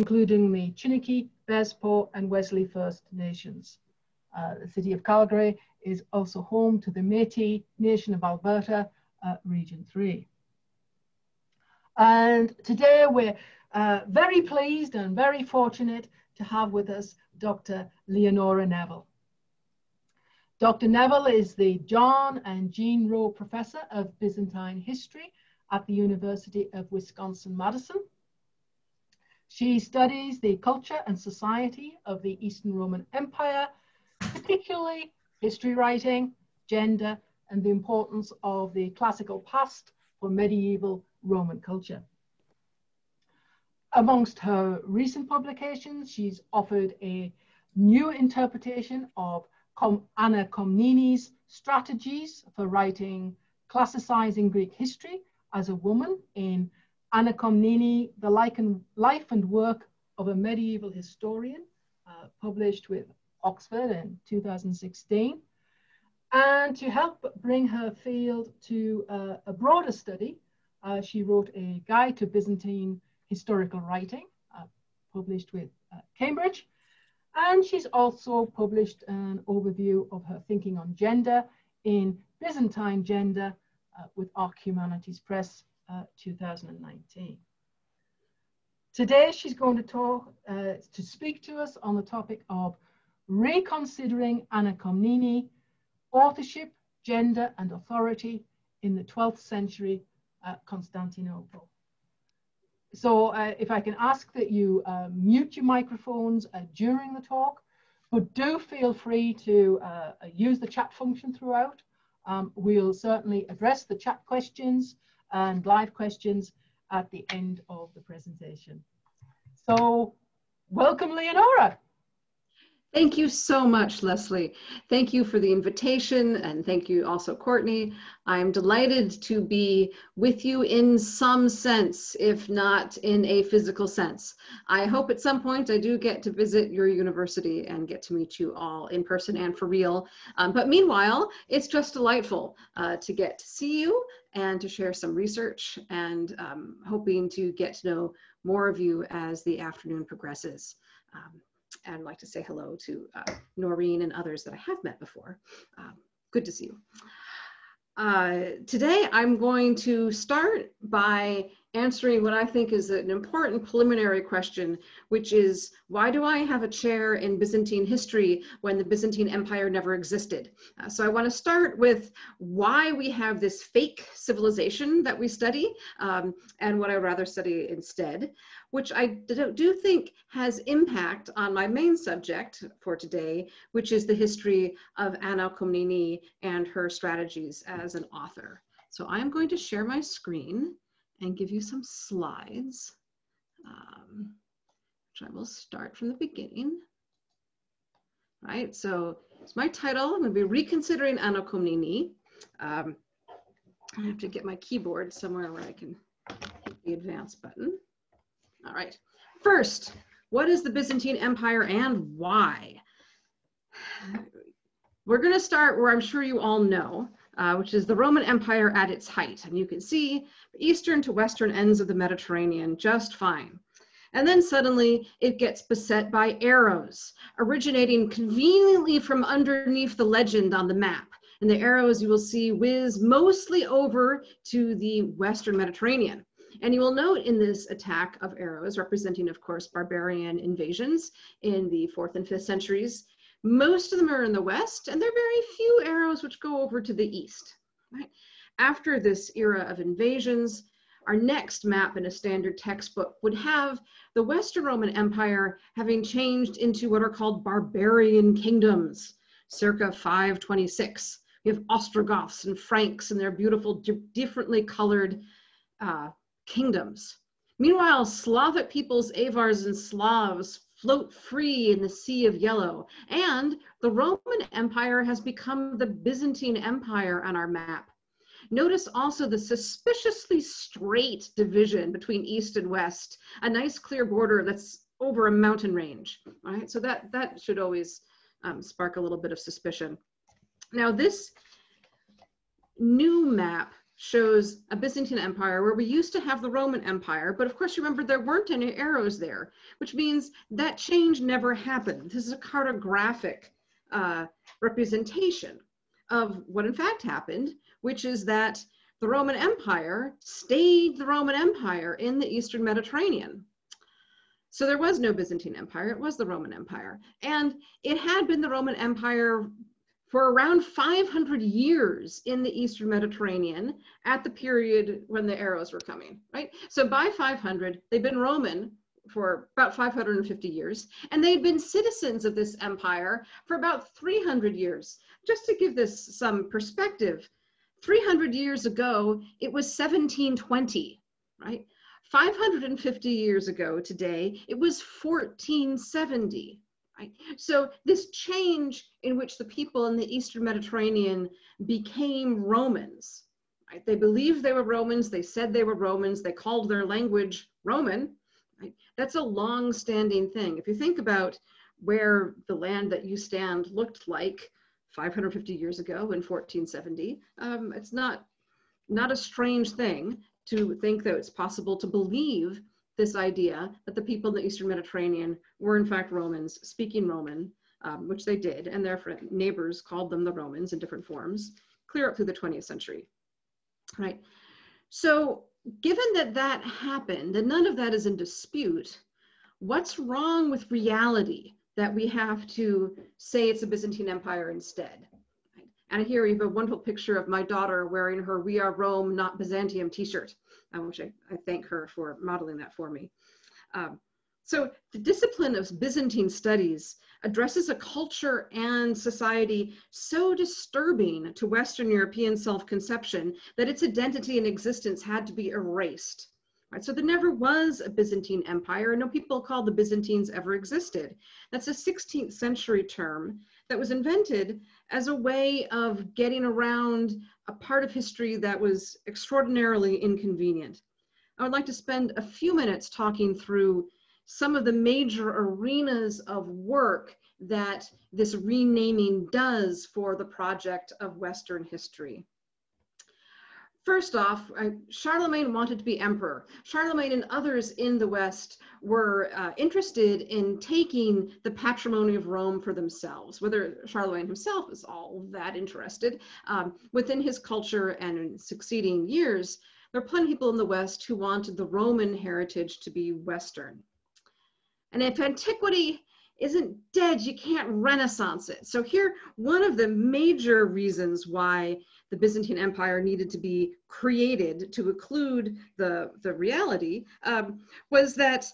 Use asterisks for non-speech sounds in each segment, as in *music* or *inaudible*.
including the Chiniki, Bearspaw, and Wesley First Nations. Uh, the city of Calgary is also home to the Métis Nation of Alberta, uh, Region 3. And today we're uh, very pleased and very fortunate to have with us Dr. Leonora Neville. Dr. Neville is the John and Jean Rowe Professor of Byzantine History at the University of Wisconsin-Madison. She studies the culture and society of the Eastern Roman Empire, particularly history writing, gender, and the importance of the classical past for medieval Roman culture. Amongst her recent publications, she's offered a new interpretation of Anna Komnene's strategies for writing classicizing Greek history as a woman in Anna Komnene, The Life and Work of a Medieval Historian, uh, published with Oxford in 2016. And to help bring her field to uh, a broader study, uh, she wrote a guide to Byzantine historical writing, uh, published with uh, Cambridge. And she's also published an overview of her thinking on gender in Byzantine Gender uh, with Arc Humanities Press uh, 2019. Today, she's going to talk, uh, to speak to us on the topic of reconsidering Anna Komnene, authorship, gender, and authority in the 12th century uh, Constantinople. So uh, if I can ask that you uh, mute your microphones uh, during the talk, but do feel free to use the chat function throughout. Um, we'll certainly address the chat questions and live questions at the end of the presentation. So welcome, Leonora. Thank you so much, Leslie. Thank you for the invitation and thank you also, Courtney. I'm delighted to be with you in some sense, if not in a physical sense. I hope at some point I do get to visit your university and get to meet you all in person and for real. Um, but meanwhile, it's just delightful uh, to get to see you and to share some research and um, hoping to get to know more of you as the afternoon progresses. Um, and like to say hello to uh, Noreen and others that I have met before. Um, good to see you. Uh, today, I'm going to start by answering what I think is an important preliminary question, which is why do I have a chair in Byzantine history when the Byzantine Empire never existed? Uh, so I want to start with why we have this fake civilization that we study um, and what I'd rather study instead which I do think has impact on my main subject for today, which is the history of Anna Komnene and her strategies as an author. So I'm going to share my screen and give you some slides, um, which I will start from the beginning. Right, so it's my title. I'm going to be reconsidering Anna Komnene. Um, I have to get my keyboard somewhere where I can hit the advance button. All right. First, what is the Byzantine Empire and why? We're going to start where I'm sure you all know, uh, which is the Roman Empire at its height. And you can see the eastern to western ends of the Mediterranean just fine. And then suddenly it gets beset by arrows, originating conveniently from underneath the legend on the map. And the arrows you will see whiz mostly over to the western Mediterranean. And you will note in this attack of arrows, representing, of course, barbarian invasions in the fourth and fifth centuries, most of them are in the west, and there are very few arrows which go over to the east. Right? After this era of invasions, our next map in a standard textbook would have the Western Roman Empire having changed into what are called barbarian kingdoms, circa 526. We have Ostrogoths and Franks and their beautiful, differently colored uh, kingdoms. Meanwhile, Slavic peoples, Avars and Slavs, float free in the Sea of Yellow, and the Roman Empire has become the Byzantine Empire on our map. Notice also the suspiciously straight division between east and west, a nice clear border that's over a mountain range, right? So that, that should always um, spark a little bit of suspicion. Now this new map shows a Byzantine Empire where we used to have the Roman Empire, but of course, remember there weren't any arrows there, which means that change never happened. This is a cartographic uh, representation of what in fact happened, which is that the Roman Empire stayed the Roman Empire in the Eastern Mediterranean. So there was no Byzantine Empire, it was the Roman Empire. And it had been the Roman Empire for around 500 years in the Eastern Mediterranean at the period when the arrows were coming, right? So by 500, they've been Roman for about 550 years, and they'd been citizens of this empire for about 300 years. Just to give this some perspective, 300 years ago, it was 1720, right? 550 years ago today, it was 1470. Right? So this change in which the people in the Eastern Mediterranean became Romans, right? They believed they were Romans, they said they were Romans, they called their language Roman, right? That's a long-standing thing. If you think about where the land that you stand looked like 550 years ago in 1470, um, it's not, not a strange thing to think that it's possible to believe this idea that the people in the Eastern Mediterranean were in fact Romans, speaking Roman, um, which they did, and their neighbors called them the Romans in different forms, clear up through the 20th century, right? So given that that happened, and none of that is in dispute, what's wrong with reality that we have to say it's a Byzantine Empire instead? And here you have a wonderful picture of my daughter wearing her We Are Rome, Not Byzantium t-shirt, which I, I, thank her for modeling that for me. Um, so the discipline of Byzantine studies addresses a culture and society so disturbing to Western European self-conception that its identity and existence had to be erased. Right? So there never was a Byzantine Empire. No people called the Byzantines ever existed. That's a 16th century term that was invented as a way of getting around a part of history that was extraordinarily inconvenient. I would like to spend a few minutes talking through some of the major arenas of work that this renaming does for the project of Western history. First off, Charlemagne wanted to be emperor. Charlemagne and others in the West were uh, interested in taking the patrimony of Rome for themselves, whether Charlemagne himself is all that interested. Um, within his culture and in succeeding years, there are plenty of people in the West who wanted the Roman heritage to be Western. And if antiquity isn't dead, you can't renaissance it. So here, one of the major reasons why the Byzantine Empire needed to be created to include the, the reality um, was that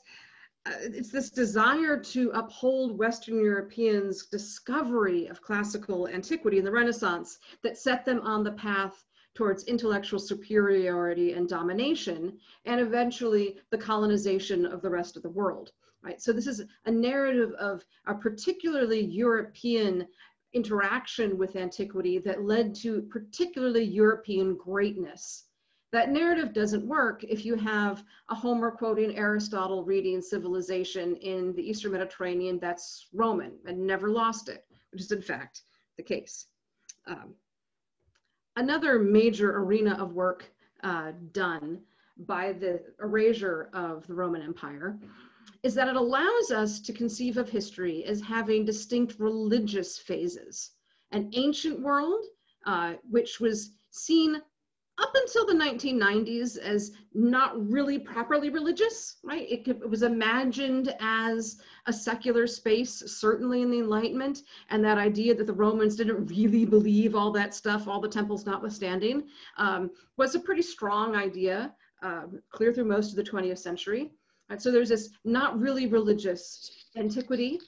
uh, it's this desire to uphold Western Europeans' discovery of classical antiquity in the Renaissance that set them on the path towards intellectual superiority and domination, and eventually the colonization of the rest of the world. Right? So this is a narrative of a particularly European interaction with antiquity that led to particularly European greatness. That narrative doesn't work if you have a Homer quoting Aristotle reading civilization in the Eastern Mediterranean that's Roman and never lost it, which is in fact the case. Um, another major arena of work uh, done by the erasure of the Roman Empire is that it allows us to conceive of history as having distinct religious phases. An ancient world, uh, which was seen up until the 1990s as not really properly religious, right? It, it, was imagined as a secular space, certainly in the Enlightenment, and that idea that the Romans didn't really believe all that stuff, all the temples notwithstanding, um, was a pretty strong idea, uh, clear through most of the 20th century. Right, so there's this not really religious antiquity,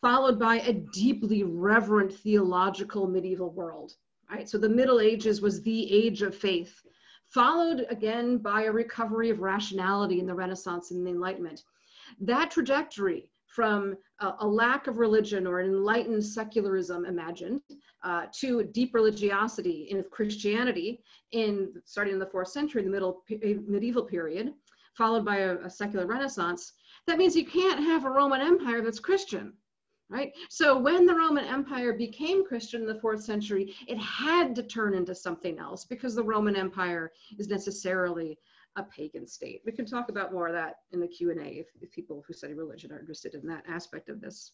followed by a deeply reverent theological medieval world. Right? So the Middle Ages was the age of faith, followed again by a recovery of rationality in the Renaissance and the Enlightenment. That trajectory from a, a lack of religion or an enlightened secularism imagined uh, to deep religiosity in Christianity in starting in the fourth century, the middle medieval period, followed by a, a secular renaissance, that means you can't have a Roman Empire that's Christian. right? So when the Roman Empire became Christian in the fourth century, it had to turn into something else because the Roman Empire is necessarily a pagan state. We can talk about more of that in the Q&A if, if people who study religion are interested in that aspect of this.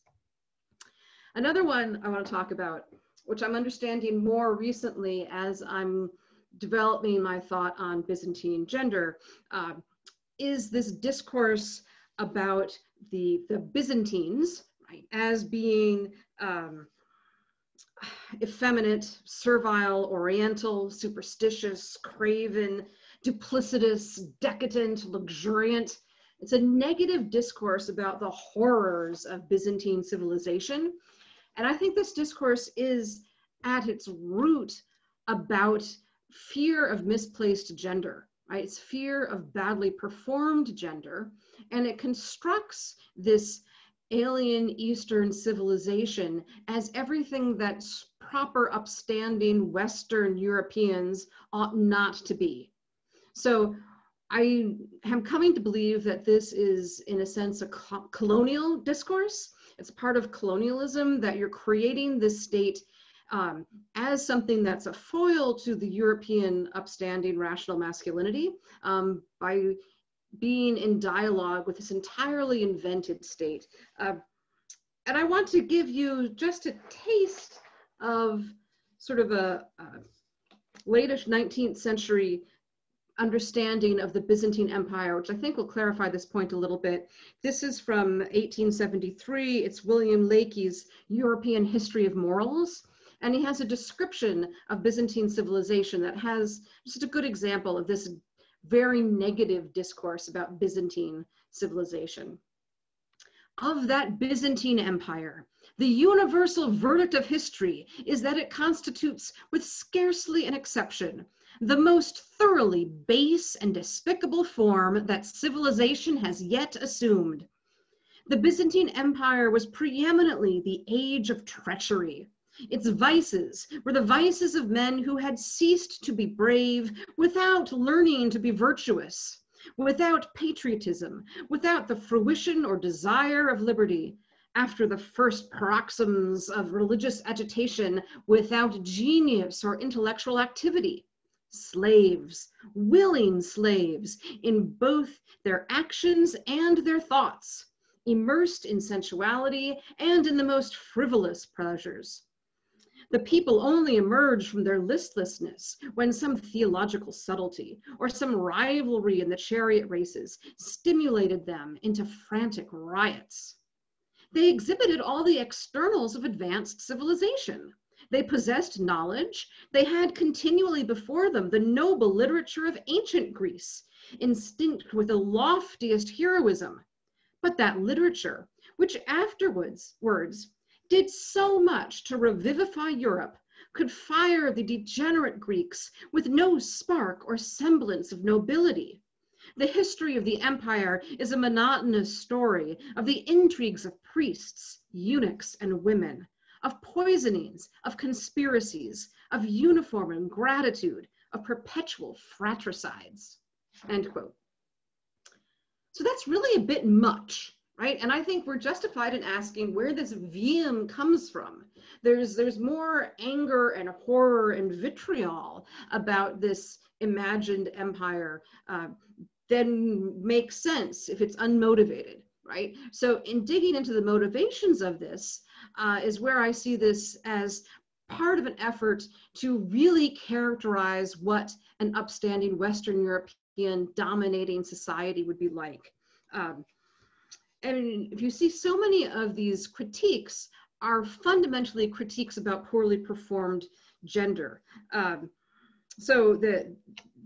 Another one I want to talk about, which I'm understanding more recently as I'm developing my thought on Byzantine gender, uh, is this discourse about the, the Byzantines right, as being um, effeminate, servile, oriental, superstitious, craven, duplicitous, decadent, luxuriant. It's a negative discourse about the horrors of Byzantine civilization. And I think this discourse is at its root about fear of misplaced gender, right? It's fear of badly performed gender. And it constructs this alien Eastern civilization as everything that proper, upstanding Western Europeans ought not to be. So I am coming to believe that this is, in a sense, a colonial discourse. It's part of colonialism that you're creating this state um, as something that's a foil to the European upstanding rational masculinity um, by being in dialogue with this entirely invented state. Uh, and I want to give you just a taste of sort of a, a latish 19th century understanding of the Byzantine Empire, which I think will clarify this point a little bit. This is from 1873. It's William Lecky's European History of Morals. And he has a description of Byzantine civilization that has just a good example of this very negative discourse about Byzantine civilization. Of that Byzantine Empire, the universal verdict of history is that it constitutes, with scarcely an exception, the most thoroughly base and despicable form that civilization has yet assumed. The Byzantine Empire was preeminently the age of treachery, its vices were the vices of men who had ceased to be brave without learning to be virtuous, without patriotism, without the fruition or desire of liberty, after the first paroxysms of religious agitation, without genius or intellectual activity. Slaves, willing slaves, in both their actions and their thoughts, immersed in sensuality and in the most frivolous pleasures the people only emerged from their listlessness when some theological subtlety or some rivalry in the chariot races stimulated them into frantic riots. They exhibited all the externals of advanced civilization. They possessed knowledge. They had continually before them the noble literature of ancient Greece, instinct with the loftiest heroism. But that literature, which afterwards words did so much to revivify Europe, could fire the degenerate Greeks with no spark or semblance of nobility. The history of the empire is a monotonous story of the intrigues of priests, eunuchs, and women, of poisonings, of conspiracies, of uniform ingratitude, of perpetual fratricides. End quote. So that's really a bit much right? And I think we're justified in asking where this VM comes from. There's there's more anger and horror and vitriol about this imagined empire uh, than makes sense if it's unmotivated, right? So in digging into the motivations of this uh, is where I see this as part of an effort to really characterize what an upstanding Western European dominating society would be like. Um, and if you see so many of these critiques are fundamentally critiques about poorly performed gender. Um, so that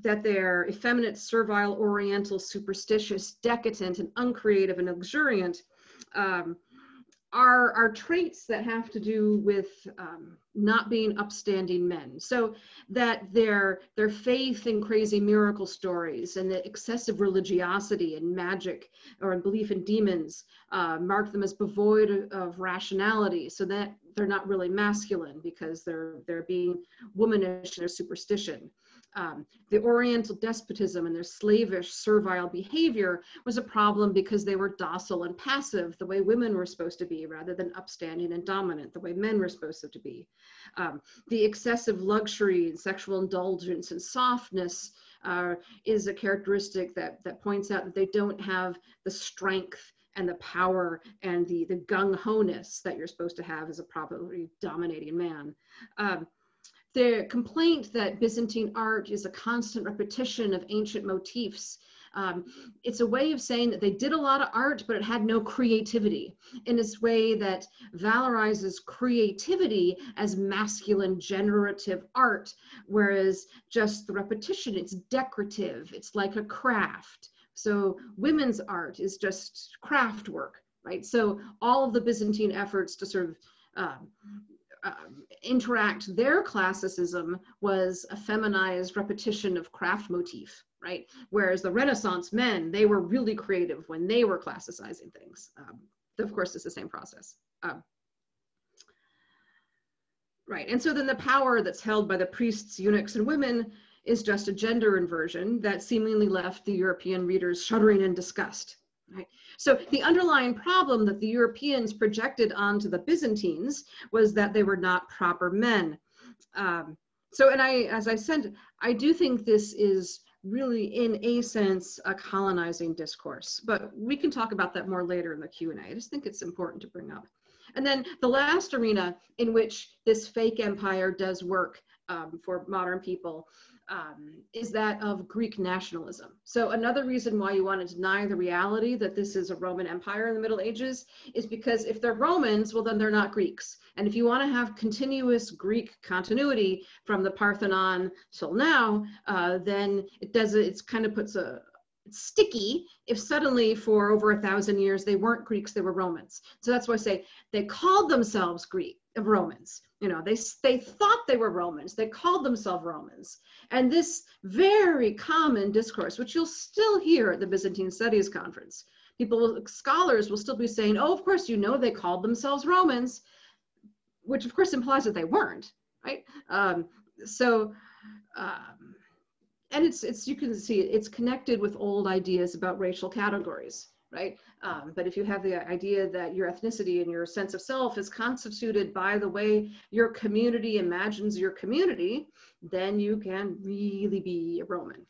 that they're effeminate, servile, oriental, superstitious, decadent, and uncreative and luxuriant. Um, are, are traits that have to do with um, not being upstanding men. So that their, their faith in crazy miracle stories and the excessive religiosity and magic or belief in demons uh, mark them as devoid of rationality. So that they're not really masculine because they're, they're being womanish their superstition. Um, the Oriental despotism and their slavish, servile behavior was a problem because they were docile and passive, the way women were supposed to be, rather than upstanding and dominant, the way men were supposed to be. Um, the excessive luxury and sexual indulgence and softness uh, is a characteristic that, that points out that they don't have the strength and the power and the, the gung-ho-ness that you're supposed to have as a properly dominating man. Um, the complaint that Byzantine art is a constant repetition of ancient motifs. Um, it's a way of saying that they did a lot of art, but it had no creativity in this way that valorizes creativity as masculine generative art, whereas just the repetition, it's decorative, it's like a craft. So women's art is just craft work, right? So all of the Byzantine efforts to sort of um, um, interact their classicism was a feminized repetition of craft motif, right? Whereas the Renaissance men, they were really creative when they were classicizing things. Um, of course, it's the same process. Um, right, and so then the power that's held by the priests, eunuchs, and women is just a gender inversion that seemingly left the European readers shuddering in disgust. Right? So the underlying problem that the Europeans projected onto the Byzantines was that they were not proper men. Um, so, and I, as I said, I do think this is really, in a sense, a colonizing discourse. But we can talk about that more later in the Q&A. I just think it's important to bring up. And then the last arena in which this fake empire does work um, for modern people um, is that of Greek nationalism. So another reason why you want to deny the reality that this is a Roman Empire in the Middle Ages is because if they're Romans, well, then they're not Greeks. And if you want to have continuous Greek continuity from the Parthenon till now, uh, then it does it kind of puts a sticky if suddenly for over a thousand years they weren't Greeks, they were Romans. So that's why I say they called themselves Greek of Romans. You know, they, they thought they were Romans. They called themselves Romans. And this very common discourse, which you'll still hear at the Byzantine Studies Conference, people, scholars will still be saying, oh, of course, you know, they called themselves Romans, which of course implies that they weren't, right? Um, so, um, and it's, it's, you can see it's connected with old ideas about racial categories right? Um, but if you have the idea that your ethnicity and your sense of self is constituted by the way your community imagines your community, then you can really be a Roman.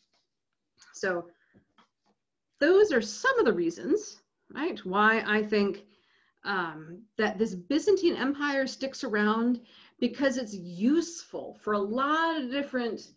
So those are some of the reasons, right, why I think um, that this Byzantine Empire sticks around because it's useful for a lot of different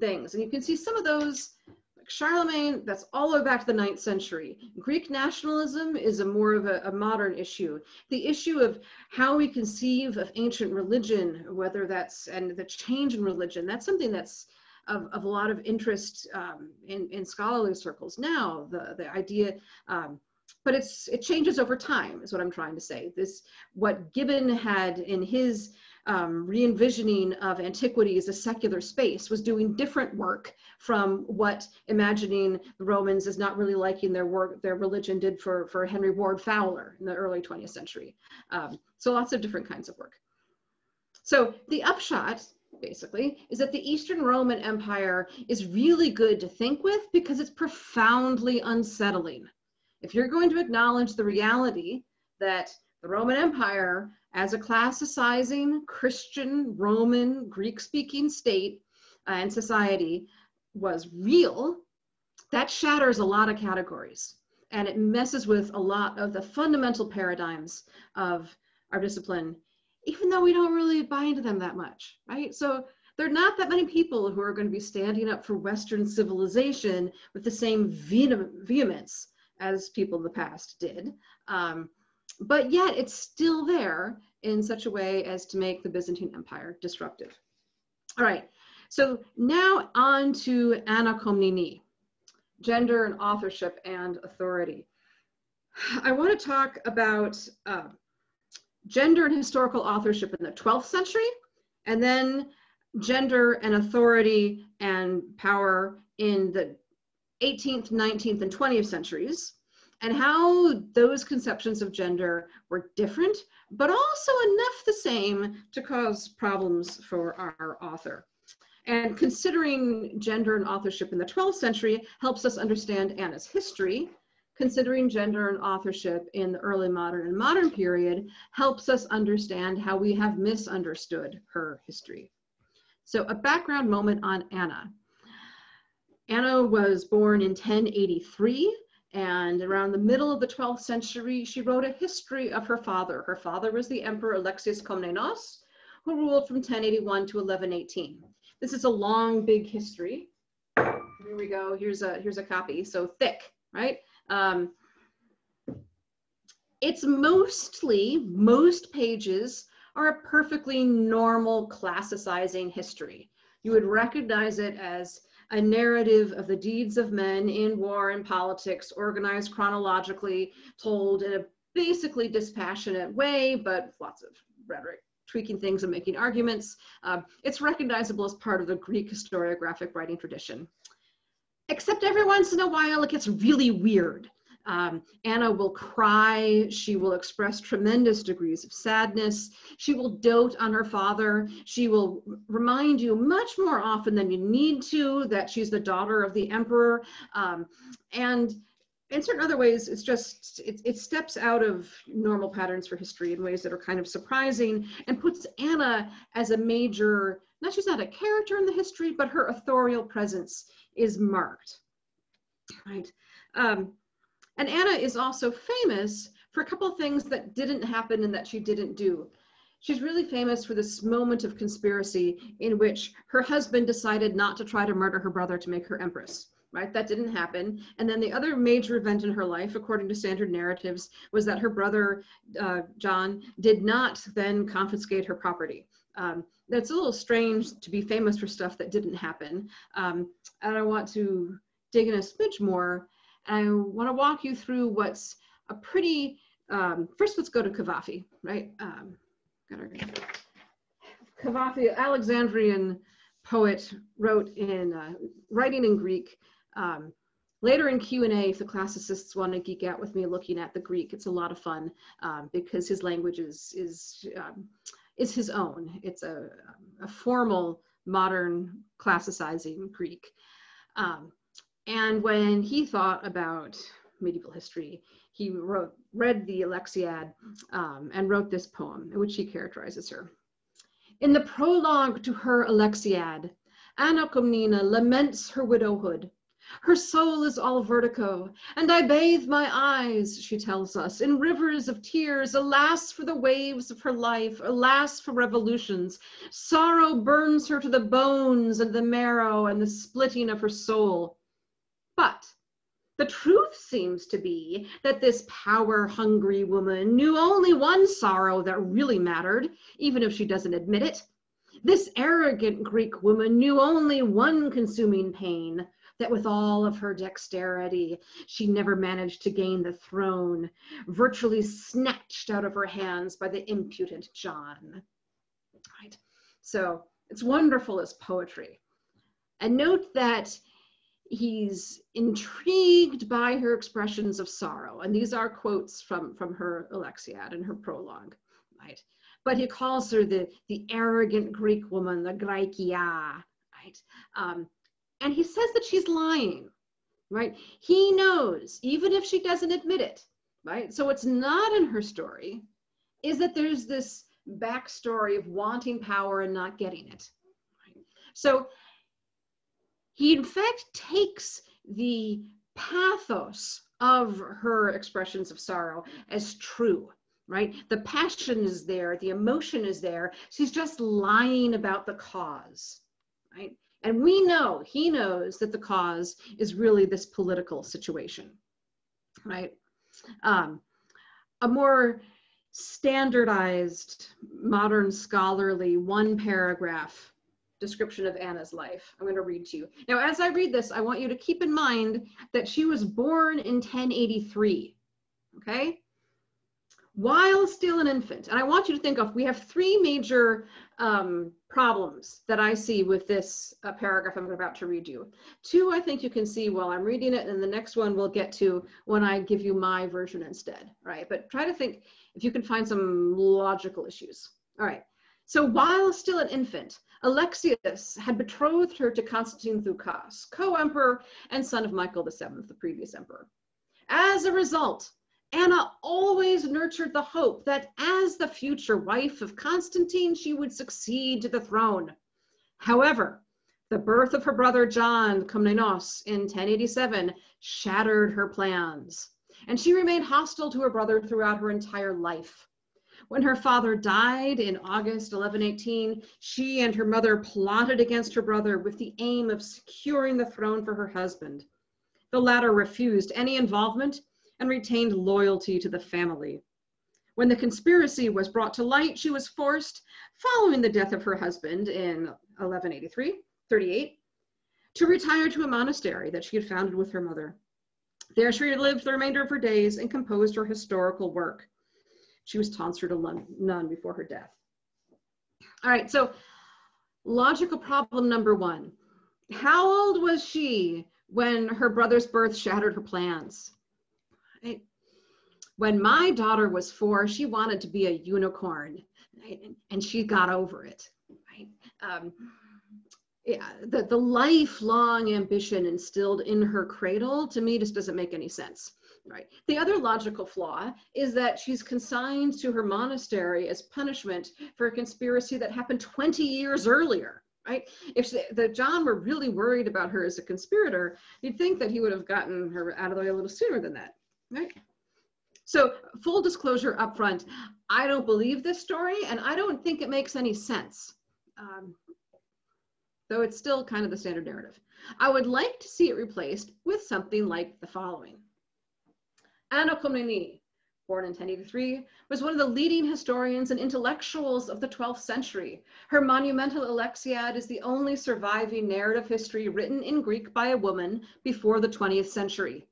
things. And you can see some of those like Charlemagne, that's all the way back to the ninth century. Greek nationalism is a more of a, a, modern issue. The issue of how we conceive of ancient religion, whether that's, and the change in religion, that's something that's of, of a lot of interest um, in, in scholarly circles now, the, the idea, um, but it's, it changes over time is what I'm trying to say. This, what Gibbon had in his um, re-envisioning of antiquity as a secular space was doing different work from what imagining the Romans as not really liking their work, their religion did for, for Henry Ward Fowler in the early 20th century. Um, so lots of different kinds of work. So the upshot basically, is that the Eastern Roman Empire is really good to think with because it's profoundly unsettling. If you're going to acknowledge the reality that the Roman Empire as a classicizing Christian, Roman, Greek speaking state uh, and society was real, that shatters a lot of categories and it messes with a lot of the fundamental paradigms of our discipline, even though we don't really buy into them that much, right? So there are not that many people who are going to be standing up for Western civilization with the same vehemence as people in the past did. Um, but yet it's still there in such a way as to make the Byzantine Empire disruptive. All right, so now on to Anna Komnene, gender and authorship and authority. I want to talk about uh, gender and historical authorship in the 12th century, and then gender and authority and power in the 18th, 19th, and 20th centuries and how those conceptions of gender were different, but also enough the same to cause problems for our author. And considering gender and authorship in the 12th century helps us understand Anna's history. Considering gender and authorship in the early modern and modern period helps us understand how we have misunderstood her history. So a background moment on Anna. Anna was born in 1083 and around the middle of the 12th century, she wrote a history of her father. Her father was the Emperor Alexius Komnenos, who ruled from 1081 to 1118. This is a long, big history. Here we go. Here's a here's a copy. So thick, right? Um, it's mostly most pages are a perfectly normal classicizing history. You would recognize it as a narrative of the deeds of men in war and politics, organized chronologically, told in a basically dispassionate way, but lots of rhetoric tweaking things and making arguments. Uh, it's recognizable as part of the Greek historiographic writing tradition. Except every once in a while, it gets really weird. Um, Anna will cry. She will express tremendous degrees of sadness. She will dote on her father. She will remind you much more often than you need to that she's the daughter of the emperor. Um, and in certain other ways, it's just, it, it steps out of normal patterns for history in ways that are kind of surprising and puts Anna as a major, not she's not a character in the history, but her authorial presence is marked, right? Um, and Anna is also famous for a couple of things that didn't happen and that she didn't do. She's really famous for this moment of conspiracy in which her husband decided not to try to murder her brother to make her empress right? That didn't happen. And then the other major event in her life, according to standard narratives, was that her brother, uh, John, did not then confiscate her property. Um, that's a little strange to be famous for stuff that didn't happen. Um, and I want to dig in a smidge more. And I want to walk you through what's a pretty, um, first let's go to Cavafy, right? Um, Cavafy, Alexandrian poet, wrote in, uh, writing in Greek, um, later in Q&A, if the classicists want to geek out with me looking at the Greek, it's a lot of fun um, because his language is, is, um, is his own. It's a, a formal modern classicizing Greek. Um, and when he thought about medieval history, he wrote, read the Alexiad um, and wrote this poem in which he characterizes her. In the prologue to her Alexiad, Anna Komnene laments her widowhood her soul is all vertigo, and I bathe my eyes, she tells us, in rivers of tears. Alas for the waves of her life, alas for revolutions. Sorrow burns her to the bones and the marrow and the splitting of her soul. But the truth seems to be that this power hungry woman knew only one sorrow that really mattered, even if she doesn't admit it. This arrogant Greek woman knew only one consuming pain that with all of her dexterity, she never managed to gain the throne, virtually snatched out of her hands by the impudent John. Right? So it's wonderful as poetry. And note that he's intrigued by her expressions of sorrow. And these are quotes from, from her Alexiad and her prologue, right? But he calls her the, the arrogant Greek woman, the Graikia, right? Um, and he says that she's lying, right? He knows, even if she doesn't admit it, right? So it's not in her story, is that there's this backstory of wanting power and not getting it. Right? So he, in fact, takes the pathos of her expressions of sorrow as true right? The passion is there, the emotion is there. She's just lying about the cause, right? And we know, he knows that the cause is really this political situation, right? Um, a more standardized, modern scholarly one paragraph description of Anna's life. I'm going to read to you. Now, as I read this, I want you to keep in mind that she was born in 1083, okay? While still an infant. And I want you to think of, we have three major um, problems that I see with this uh, paragraph I'm about to read you. Two, I think you can see while I'm reading it, and the next one we'll get to when I give you my version instead, right? But try to think if you can find some logical issues. All right. So while still an infant, Alexius had betrothed her to Constantine Doukas, co-emperor and son of Michael VII, the previous emperor. As a result, Anna always nurtured the hope that as the future wife of Constantine, she would succeed to the throne. However, the birth of her brother John Komnenos in 1087 shattered her plans, and she remained hostile to her brother throughout her entire life. When her father died in August 1118, she and her mother plotted against her brother with the aim of securing the throne for her husband. The latter refused any involvement and retained loyalty to the family. When the conspiracy was brought to light, she was forced, following the death of her husband in 1183, 38, to retire to a monastery that she had founded with her mother. There she lived the remainder of her days and composed her historical work. She was tonsured a nun before her death. All right, so logical problem number one. How old was she when her brother's birth shattered her plans? Right? When my daughter was four, she wanted to be a unicorn, right? and she got over it. Right? Um, yeah, the, the lifelong ambition instilled in her cradle to me just doesn't make any sense. Right. The other logical flaw is that she's consigned to her monastery as punishment for a conspiracy that happened 20 years earlier. Right. If the John were really worried about her as a conspirator, you'd think that he would have gotten her out of the way a little sooner than that. Right. So, full disclosure up front, I don't believe this story, and I don't think it makes any sense. Um, though it's still kind of the standard narrative. I would like to see it replaced with something like the following. Anna Komnene, born in 1083, was one of the leading historians and intellectuals of the 12th century. Her monumental Alexiad is the only surviving narrative history written in Greek by a woman before the 20th century.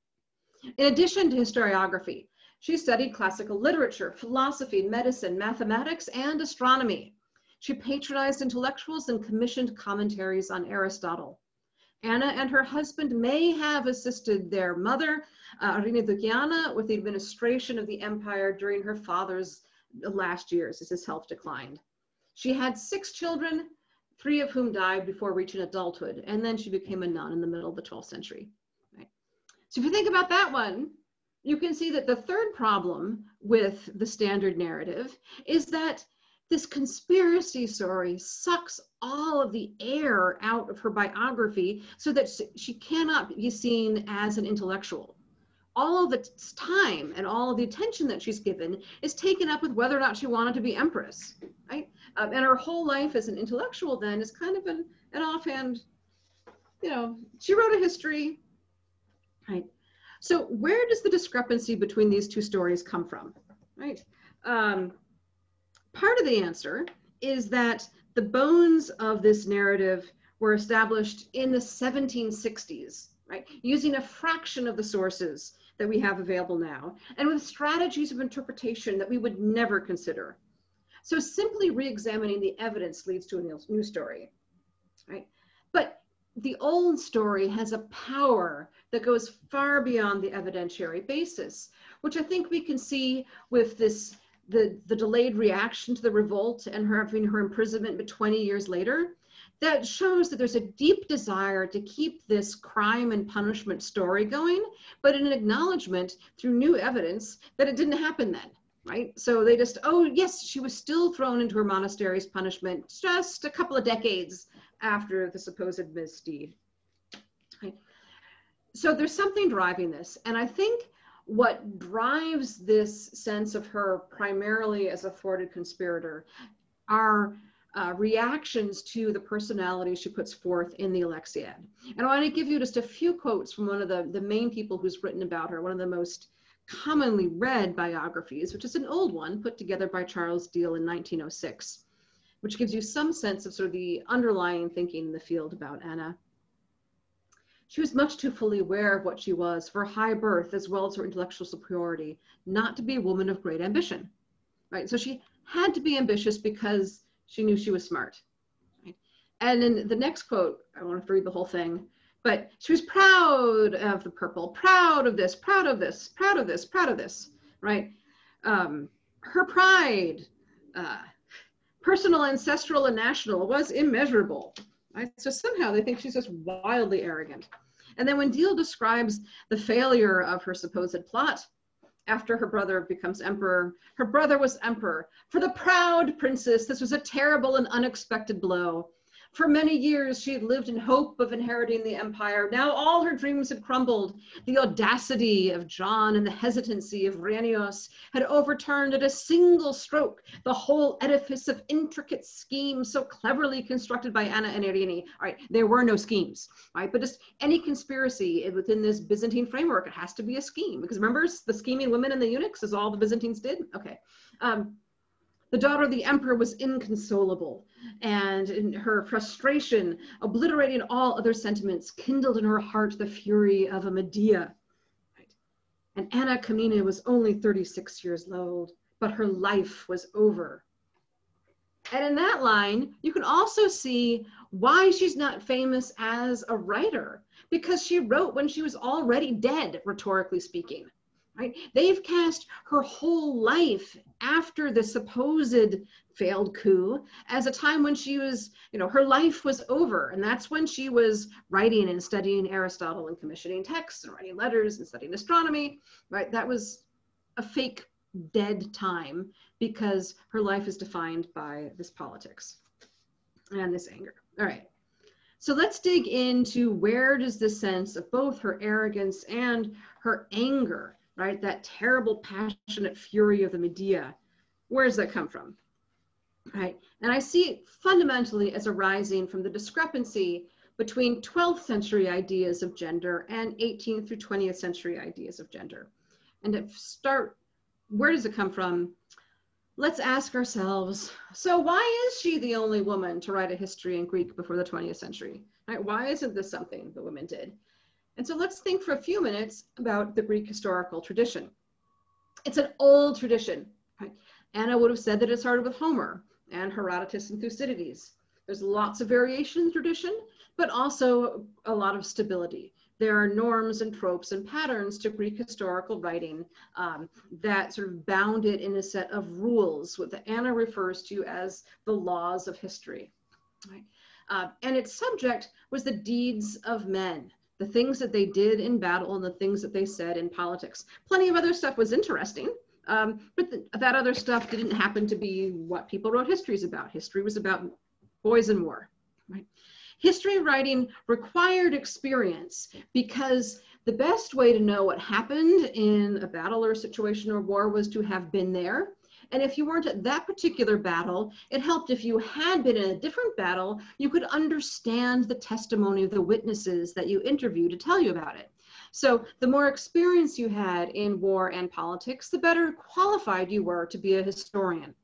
In addition to historiography, she studied classical literature, philosophy, medicine, mathematics, and astronomy. She patronized intellectuals and commissioned commentaries on Aristotle. Anna and her husband may have assisted their mother, uh, Irene Doukaina, with the administration of the empire during her father's last years as his health declined. She had six children, three of whom died before reaching adulthood, and then she became a nun in the middle of the 12th century. Right? So if you think about that one, you can see that the third problem with the standard narrative is that this conspiracy story sucks all of the air out of her biography so that she cannot be seen as an intellectual. All of the time and all of the attention that she's given is taken up with whether or not she wanted to be empress, right? Um, and her whole life as an intellectual then is kind of an, an offhand, you know, she wrote a history, right? So where does the discrepancy between these two stories come from, right? Um, Part of the answer is that the bones of this narrative were established in the 1760s, right? Using a fraction of the sources that we have available now, and with strategies of interpretation that we would never consider. So simply re-examining the evidence leads to a new story, right? But the old story has a power that goes far beyond the evidentiary basis, which I think we can see with this the, the delayed reaction to the revolt and her having her imprisonment but 20 years later, that shows that there's a deep desire to keep this crime and punishment story going, but in an acknowledgement through new evidence that it didn't happen then, right? So they just, oh, yes, she was still thrown into her monastery's punishment just a couple of decades after the supposed misdeed. Right? So there's something driving this. And I think what drives this sense of her primarily as a thwarted conspirator are uh, reactions to the personality she puts forth in the Alexiad. And I want to give you just a few quotes from one of the, the main people who's written about her, one of the most commonly read biographies, which is an old one put together by Charles Diehl in 1906, which gives you some sense of sort of the underlying thinking in the field about Anna. She was much too fully aware of what she was for high birth as well as her intellectual superiority, not to be a woman of great ambition. Right? So she had to be ambitious because she knew she was smart. Right? And in the next quote, I want to read the whole thing, but she was proud of the purple, proud of this, proud of this, proud of this, proud of this, right? Um, her pride, uh, personal, ancestral, and national was immeasurable. Right? So somehow they think she's just wildly arrogant. And then when Diehl describes the failure of her supposed plot, after her brother becomes emperor. Her brother was emperor. For the proud princess, this was a terrible and unexpected blow. For many years, she had lived in hope of inheriting the empire. Now all her dreams had crumbled. The audacity of John and the hesitancy of Reinius had overturned at a single stroke the whole edifice of intricate schemes so cleverly constructed by Anna and Irini. All right, there were no schemes, right? But just any conspiracy within this Byzantine framework, it has to be a scheme. Because remember, the scheming women and the eunuchs is all the Byzantines did? Okay. Um, the daughter of the emperor was inconsolable, and in her frustration, obliterating all other sentiments, kindled in her heart the fury of a Medea. Right? And Anna Komnene was only 36 years old, but her life was over. And in that line, you can also see why she's not famous as a writer, because she wrote when she was already dead, rhetorically speaking right? They've cast her whole life after the supposed failed coup as a time when she was, you know, her life was over. And that's when she was writing and studying Aristotle and commissioning texts and writing letters and studying astronomy, right? That was a fake dead time because her life is defined by this politics and this anger. All right. So let's dig into where does the sense of both her arrogance and her anger right? That terrible, passionate fury of the Medea. Where does that come from? Right? And I see it fundamentally as arising from the discrepancy between 12th century ideas of gender and 18th through 20th century ideas of gender. And to start, where does it come from? Let's ask ourselves, so why is she the only woman to write a history in Greek before the 20th century? Right? Why isn't this something the women did? And so let's think for a few minutes about the Greek historical tradition. It's an old tradition. Right? Anna would have said that it started with Homer and Herodotus and Thucydides. There's lots of variation in the tradition, but also a lot of stability. There are norms and tropes and patterns to Greek historical writing um, that sort of bound it in a set of rules, what Anna refers to as the laws of history. Right? Uh, and its subject was the deeds of men the things that they did in battle and the things that they said in politics. Plenty of other stuff was interesting, um, but th that other stuff didn't happen to be what people wrote histories about. History was about boys and war, right? History writing required experience because the best way to know what happened in a battle or a situation or war was to have been there and if you weren't at that particular battle, it helped if you had been in a different battle, you could understand the testimony of the witnesses that you interviewed to tell you about it. So the more experience you had in war and politics, the better qualified you were to be a historian.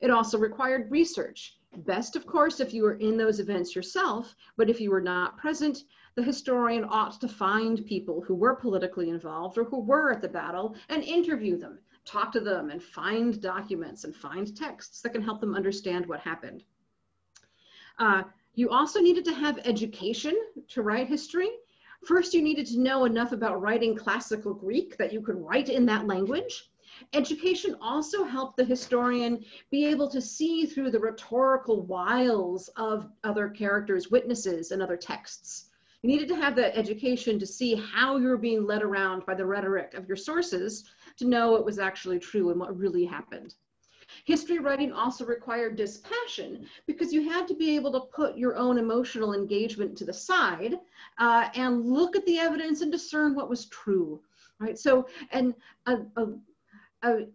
It also required research. Best, of course, if you were in those events yourself, but if you were not present, the historian ought to find people who were politically involved or who were at the battle and interview them talk to them and find documents and find texts that can help them understand what happened. Uh, you also needed to have education to write history. First, you needed to know enough about writing classical Greek that you could write in that language. Education also helped the historian be able to see through the rhetorical wiles of other characters, witnesses, and other texts. You needed to have the education to see how you're being led around by the rhetoric of your sources to know what was actually true and what really happened. History writing also required dispassion because you had to be able to put your own emotional engagement to the side uh, and look at the evidence and discern what was true, right? So, and a, a, a,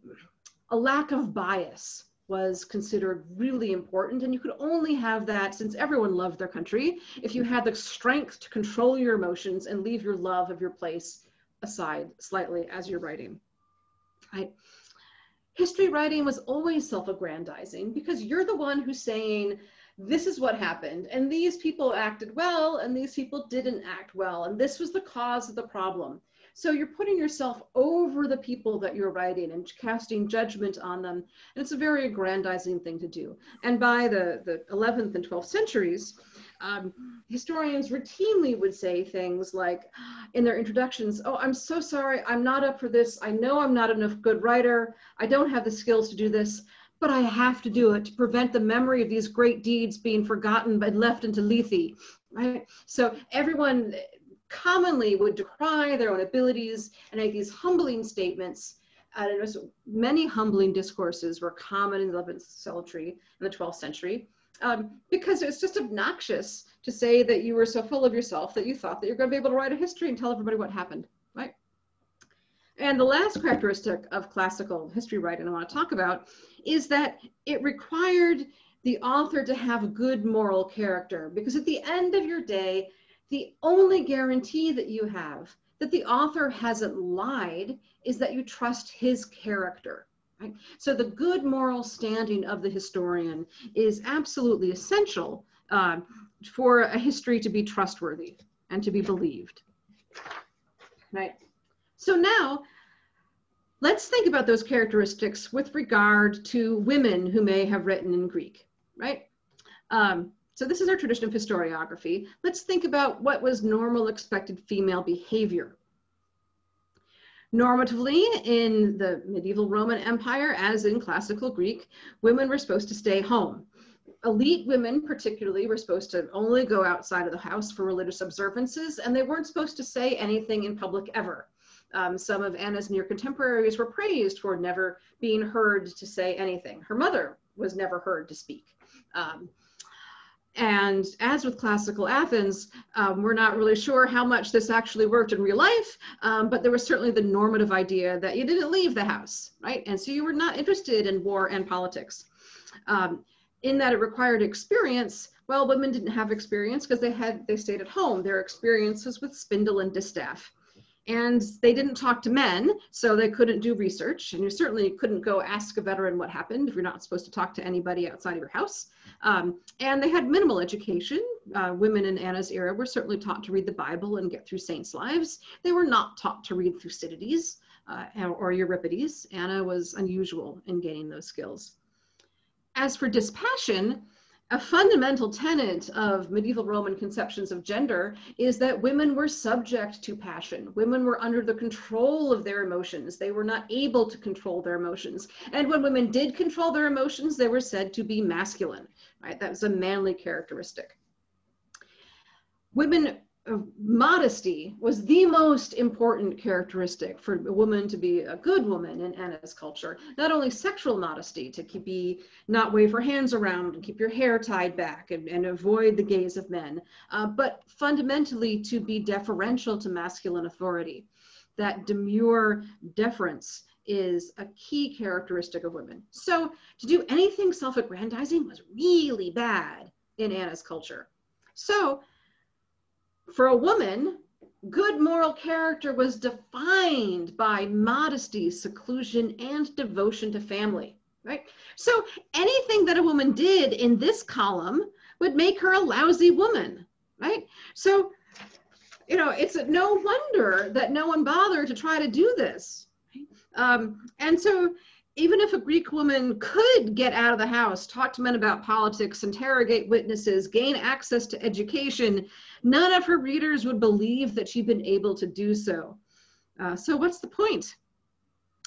a lack of bias was considered really important and you could only have that since everyone loved their country if you had the strength to control your emotions and leave your love of your place aside slightly as you're writing right? History writing was always self-aggrandizing because you're the one who's saying, this is what happened, and these people acted well, and these people didn't act well, and this was the cause of the problem. So you're putting yourself over the people that you're writing and casting judgment on them. And it's a very aggrandizing thing to do. And by the, the 11th and 12th centuries, um, historians routinely would say things like in their introductions, oh, I'm so sorry, I'm not up for this. I know I'm not enough good writer. I don't have the skills to do this, but I have to do it to prevent the memory of these great deeds being forgotten but left into Lethe, right? So everyone commonly would decry their own abilities and make these humbling statements. Uh, and many humbling discourses were common in the 11th century and the 12th century um, because it's just obnoxious to say that you were so full of yourself that you thought that you're going to be able to write a history and tell everybody what happened, right? And the last characteristic of classical history writing I want to talk about is that it required the author to have good moral character because at the end of your day, the only guarantee that you have that the author hasn't lied is that you trust his character. Right? So the good moral standing of the historian is absolutely essential uh, for a history to be trustworthy and to be believed. Right. So now let's think about those characteristics with regard to women who may have written in Greek, right? Um, so this is our tradition of historiography. Let's think about what was normal expected female behavior. Normatively, in the medieval Roman Empire, as in classical Greek, women were supposed to stay home. Elite women, particularly, were supposed to only go outside of the house for religious observances, and they weren't supposed to say anything in public ever. Um, some of Anna's near contemporaries were praised for never being heard to say anything. Her mother was never heard to speak. Um, and as with classical Athens, um, we're not really sure how much this actually worked in real life, um, but there was certainly the normative idea that you didn't leave the house, right? And so you were not interested in war and politics. Um, in that it required experience, well, women didn't have experience because they had they stayed at home. Their experiences with spindle and distaff and they didn't talk to men, so they couldn't do research. And you certainly couldn't go ask a veteran what happened if you're not supposed to talk to anybody outside of your house. Um, and they had minimal education. Uh, women in Anna's era were certainly taught to read the Bible and get through saints' lives. They were not taught to read Thucydides uh, or Euripides. Anna was unusual in gaining those skills. As for dispassion, a fundamental tenet of medieval Roman conceptions of gender is that women were subject to passion. Women were under the control of their emotions. They were not able to control their emotions. And when women did control their emotions, they were said to be masculine, right? That was a manly characteristic. Women modesty was the most important characteristic for a woman to be a good woman in Anna's culture. Not only sexual modesty, to keep, be not wave her hands around and keep your hair tied back and, and avoid the gaze of men, uh, but fundamentally to be deferential to masculine authority. That demure deference is a key characteristic of women. So to do anything self-aggrandizing was really bad in Anna's culture. So for a woman, good moral character was defined by modesty, seclusion, and devotion to family, right? So anything that a woman did in this column would make her a lousy woman, right? So, you know, it's no wonder that no one bothered to try to do this. Um, and so even if a Greek woman could get out of the house, talk to men about politics, interrogate witnesses, gain access to education, none of her readers would believe that she'd been able to do so. Uh, so what's the point?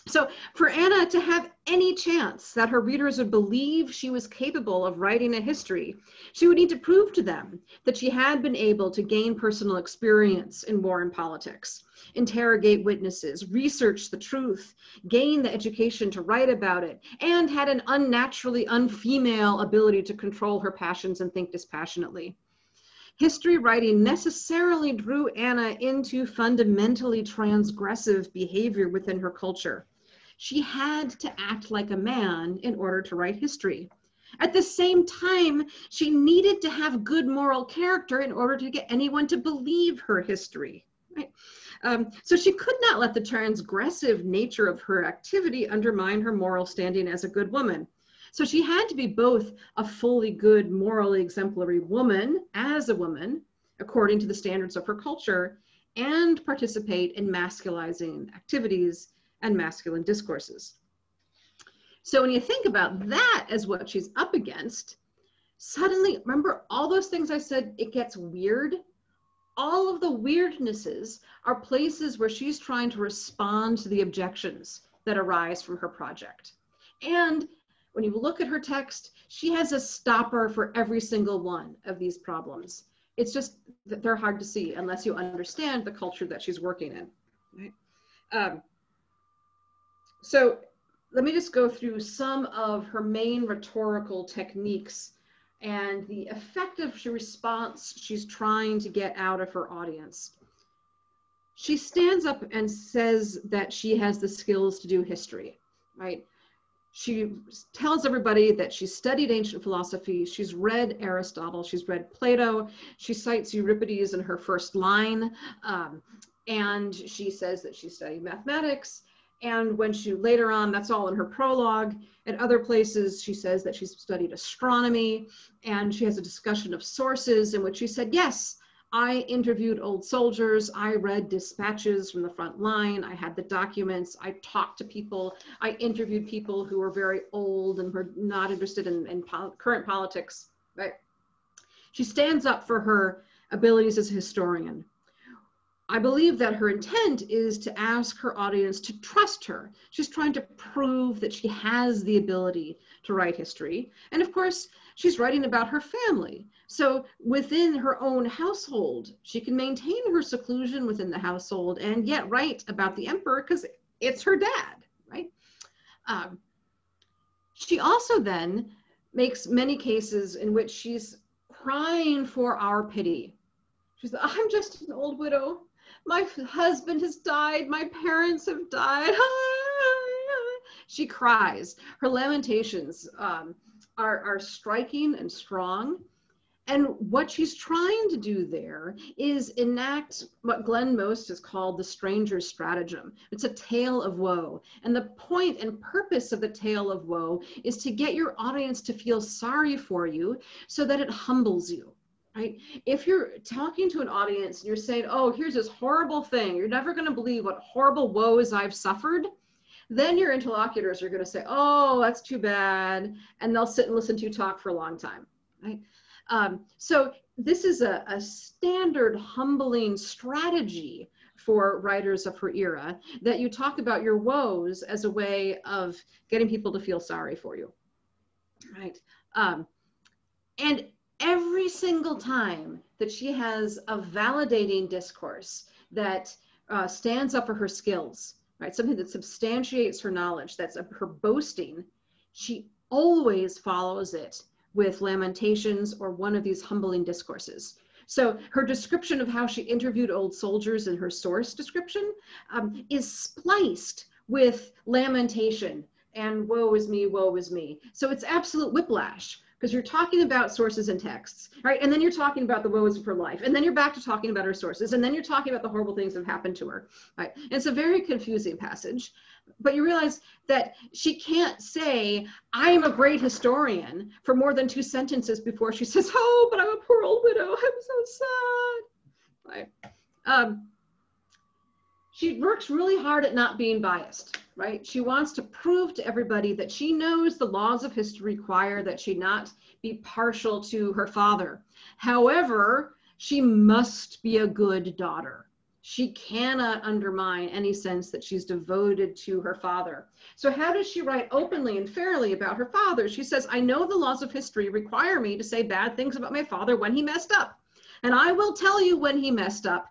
So for Anna to have any chance that her readers would believe she was capable of writing a history, she would need to prove to them that she had been able to gain personal experience in war and politics, interrogate witnesses, research the truth, gain the education to write about it, and had an unnaturally unfemale ability to control her passions and think dispassionately. History writing necessarily drew Anna into fundamentally transgressive behavior within her culture she had to act like a man in order to write history. At the same time, she needed to have good moral character in order to get anyone to believe her history. Right? Um, so she could not let the transgressive nature of her activity undermine her moral standing as a good woman. So she had to be both a fully good, morally exemplary woman as a woman, according to the standards of her culture, and participate in masculizing activities and masculine discourses. So when you think about that as what she's up against, suddenly, remember all those things I said, it gets weird? All of the weirdnesses are places where she's trying to respond to the objections that arise from her project. And when you look at her text, she has a stopper for every single one of these problems. It's just that they're hard to see unless you understand the culture that she's working in. Right? Um, so let me just go through some of her main rhetorical techniques and the effective response she's trying to get out of her audience. She stands up and says that she has the skills to do history, right? She tells everybody that she studied ancient philosophy, she's read Aristotle, she's read Plato, she cites Euripides in her first line, um, and she says that she studied mathematics, and when she later on, that's all in her prologue. At other places, she says that she's studied astronomy and she has a discussion of sources in which she said, Yes, I interviewed old soldiers. I read dispatches from the front line. I had the documents. I talked to people. I interviewed people who were very old and were not interested in, in pol current politics. Right? She stands up for her abilities as a historian. I believe that her intent is to ask her audience to trust her. She's trying to prove that she has the ability to write history. And of course, she's writing about her family. So within her own household, she can maintain her seclusion within the household and yet write about the emperor because it's her dad, right? Um, she also then makes many cases in which she's crying for our pity. She's, I'm just an old widow my husband has died. My parents have died. *laughs* she cries. Her lamentations um, are, are striking and strong. And what she's trying to do there is enact what Glenn Most has called the stranger's stratagem. It's a tale of woe. And the point and purpose of the tale of woe is to get your audience to feel sorry for you so that it humbles you right? If you're talking to an audience and you're saying, oh, here's this horrible thing, you're never going to believe what horrible woes I've suffered, then your interlocutors are going to say, oh, that's too bad. And they'll sit and listen to you talk for a long time, right? Um, so this is a, a standard humbling strategy for writers of her era that you talk about your woes as a way of getting people to feel sorry for you, right? Um, and every single time that she has a validating discourse that uh, stands up for her skills, right? Something that substantiates her knowledge, that's a, her boasting, she always follows it with lamentations or one of these humbling discourses. So her description of how she interviewed old soldiers in her source description um, is spliced with lamentation and woe is me, woe is me. So it's absolute whiplash because you're talking about sources and texts, right? And then you're talking about the woes of her life, and then you're back to talking about her sources, and then you're talking about the horrible things that have happened to her, right? And it's a very confusing passage, but you realize that she can't say, I am a great historian for more than two sentences before she says, Oh, but I'm a poor old widow. I'm so sad, right? Um, she works really hard at not being biased right? She wants to prove to everybody that she knows the laws of history require that she not be partial to her father. However, she must be a good daughter. She cannot undermine any sense that she's devoted to her father. So, how does she write openly and fairly about her father? She says, I know the laws of history require me to say bad things about my father when he messed up. And I will tell you when he messed up,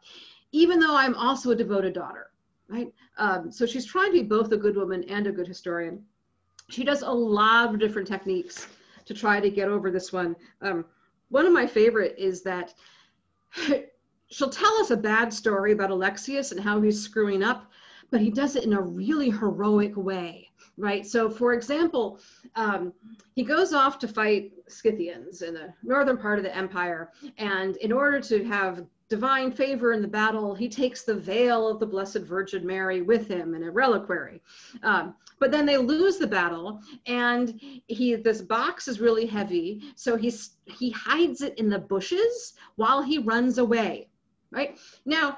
even though I'm also a devoted daughter right? Um, so she's trying to be both a good woman and a good historian. She does a lot of different techniques to try to get over this one. Um, one of my favorite is that *sighs* she'll tell us a bad story about Alexius and how he's screwing up, but he does it in a really heroic way, right? So, for example, um, he goes off to fight Scythians in the northern part of the empire, and in order to have divine favor in the battle, he takes the veil of the Blessed Virgin Mary with him in a reliquary. Um, but then they lose the battle, and he this box is really heavy, so he's he hides it in the bushes while he runs away. Right now,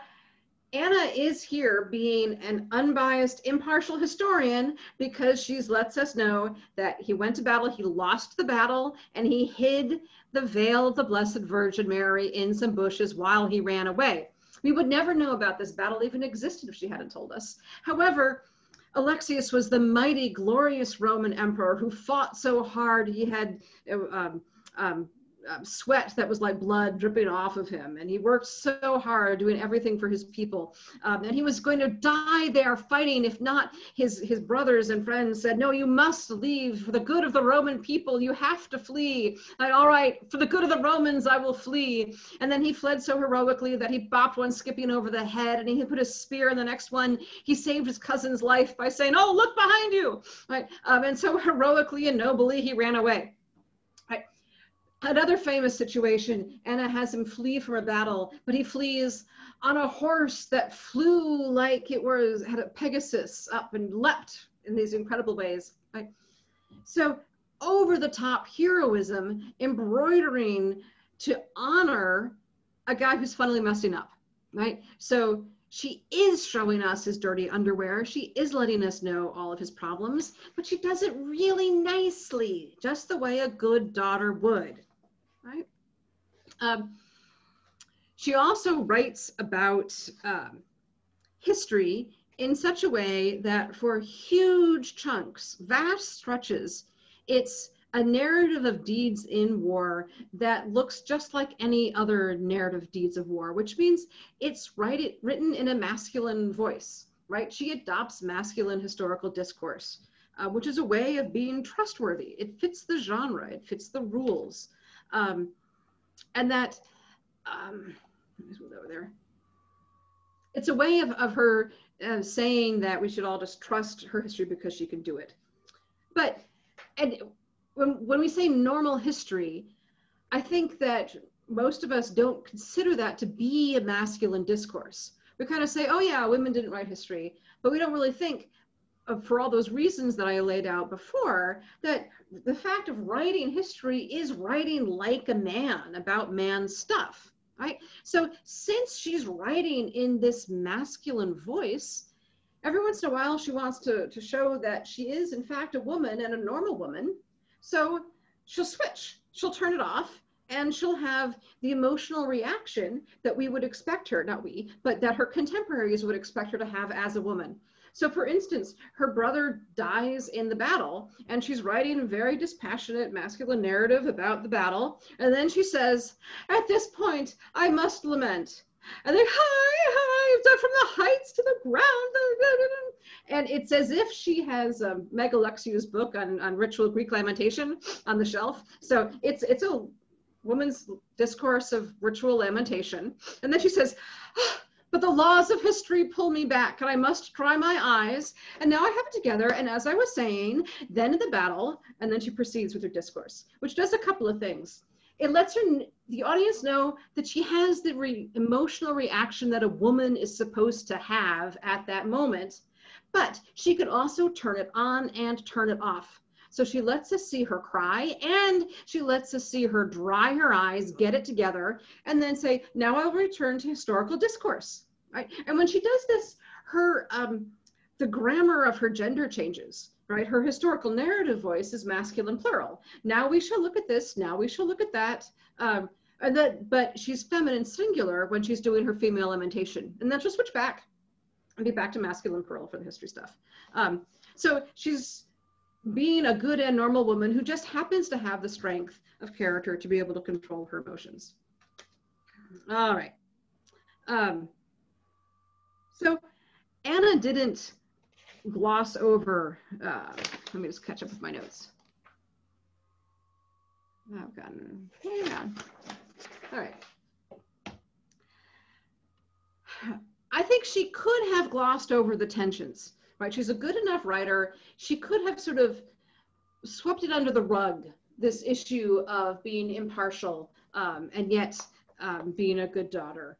Anna is here being an unbiased, impartial historian because she lets us know that he went to battle, he lost the battle, and he hid the veil of the Blessed Virgin Mary in some bushes while he ran away. We would never know about this battle even existed if she hadn't told us. However, Alexius was the mighty, glorious Roman emperor who fought so hard he had um, um, um, sweat that was like blood dripping off of him. And he worked so hard doing everything for his people. Um, and he was going to die there fighting if not his, his brothers and friends said, no, you must leave for the good of the Roman people. You have to flee. Like, all right, for the good of the Romans, I will flee. And then he fled so heroically that he bopped one skipping over the head and he put a spear in the next one. He saved his cousin's life by saying, oh, look behind you. Right? Um, and so *laughs* heroically and nobly, he ran away. Another famous situation, Anna has him flee from a battle, but he flees on a horse that flew like it was had a Pegasus up and leapt in these incredible ways. Right? So over the top heroism, embroidering to honor a guy who's funnily messing up, right? So she is showing us his dirty underwear. She is letting us know all of his problems, but she does it really nicely, just the way a good daughter would right? Um, she also writes about um, history in such a way that for huge chunks, vast stretches, it's a narrative of deeds in war that looks just like any other narrative deeds of war, which means it's write written in a masculine voice, right? She adopts masculine historical discourse, uh, which is a way of being trustworthy. It fits the genre, it fits the rules. Um, and that, um, over there. It's a way of, of her uh, saying that we should all just trust her history because she can do it. But and when, when we say normal history, I think that most of us don't consider that to be a masculine discourse. We kind of say, oh yeah, women didn't write history, but we don't really think, for all those reasons that I laid out before, that the fact of writing history is writing like a man about man's stuff, right? So since she's writing in this masculine voice, every once in a while she wants to, to show that she is in fact a woman and a normal woman. So she'll switch, she'll turn it off and she'll have the emotional reaction that we would expect her, not we, but that her contemporaries would expect her to have as a woman. So, for instance, her brother dies in the battle, and she's writing a very dispassionate masculine narrative about the battle. And then she says, At this point, I must lament. And then, hi, hi, from the heights to the ground. And it's as if she has um, book on, on ritual Greek lamentation on the shelf. So it's, it's a woman's discourse of ritual lamentation. And then she says, oh, but the laws of history pull me back and I must dry my eyes. And now I have it together. And as I was saying, then in the battle, and then she proceeds with her discourse, which does a couple of things. It lets her, the audience know that she has the re emotional reaction that a woman is supposed to have at that moment, but she could also turn it on and turn it off. So she lets us see her cry and she lets us see her dry her eyes, get it together, and then say, now I'll return to historical discourse, right? And when she does this, her, um, the grammar of her gender changes, right? Her historical narrative voice is masculine plural. Now we shall look at this, now we shall look at that. Um, and that, but she's feminine singular when she's doing her female lamentation. And then she'll switch back and be back to masculine plural for the history stuff. Um, so she's being a good and normal woman who just happens to have the strength of character to be able to control her emotions. All right. Um, so Anna didn't gloss over, uh, let me just catch up with my notes. I've gotten, hang on. All right. I think she could have glossed over the tensions right? She's a good enough writer. She could have sort of swept it under the rug, this issue of being impartial um, and yet um, being a good daughter,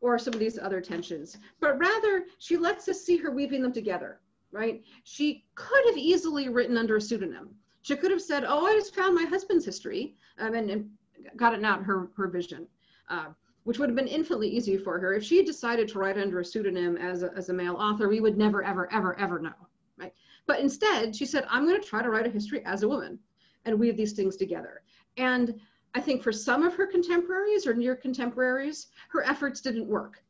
or some of these other tensions. But rather, she lets us see her weaving them together, right? She could have easily written under a pseudonym. She could have said, oh, I just found my husband's history um, and, and got it out her, her vision. Uh, which would have been infinitely easier for her. If she had decided to write under a pseudonym as a, as a male author, we would never, ever, ever, ever know, right? But instead, she said, I'm going to try to write a history as a woman and weave these things together. And I think for some of her contemporaries or near contemporaries, her efforts didn't work.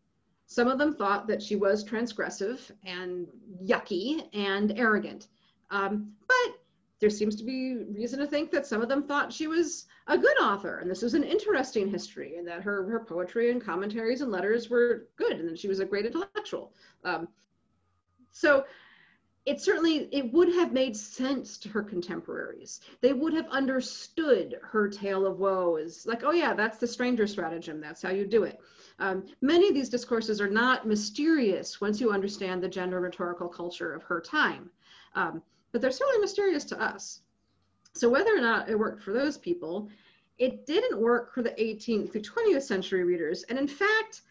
Some of them thought that she was transgressive and yucky and arrogant. Um, but there seems to be reason to think that some of them thought she was a good author and this was an interesting history and that her, her poetry and commentaries and letters were good and that she was a great intellectual. Um, so it certainly it would have made sense to her contemporaries. They would have understood her tale of woe as like oh yeah that's the stranger stratagem that's how you do it. Um, many of these discourses are not mysterious once you understand the gender rhetorical culture of her time. Um, but they're certainly mysterious to us so whether or not it worked for those people it didn't work for the 18th through 20th century readers and in fact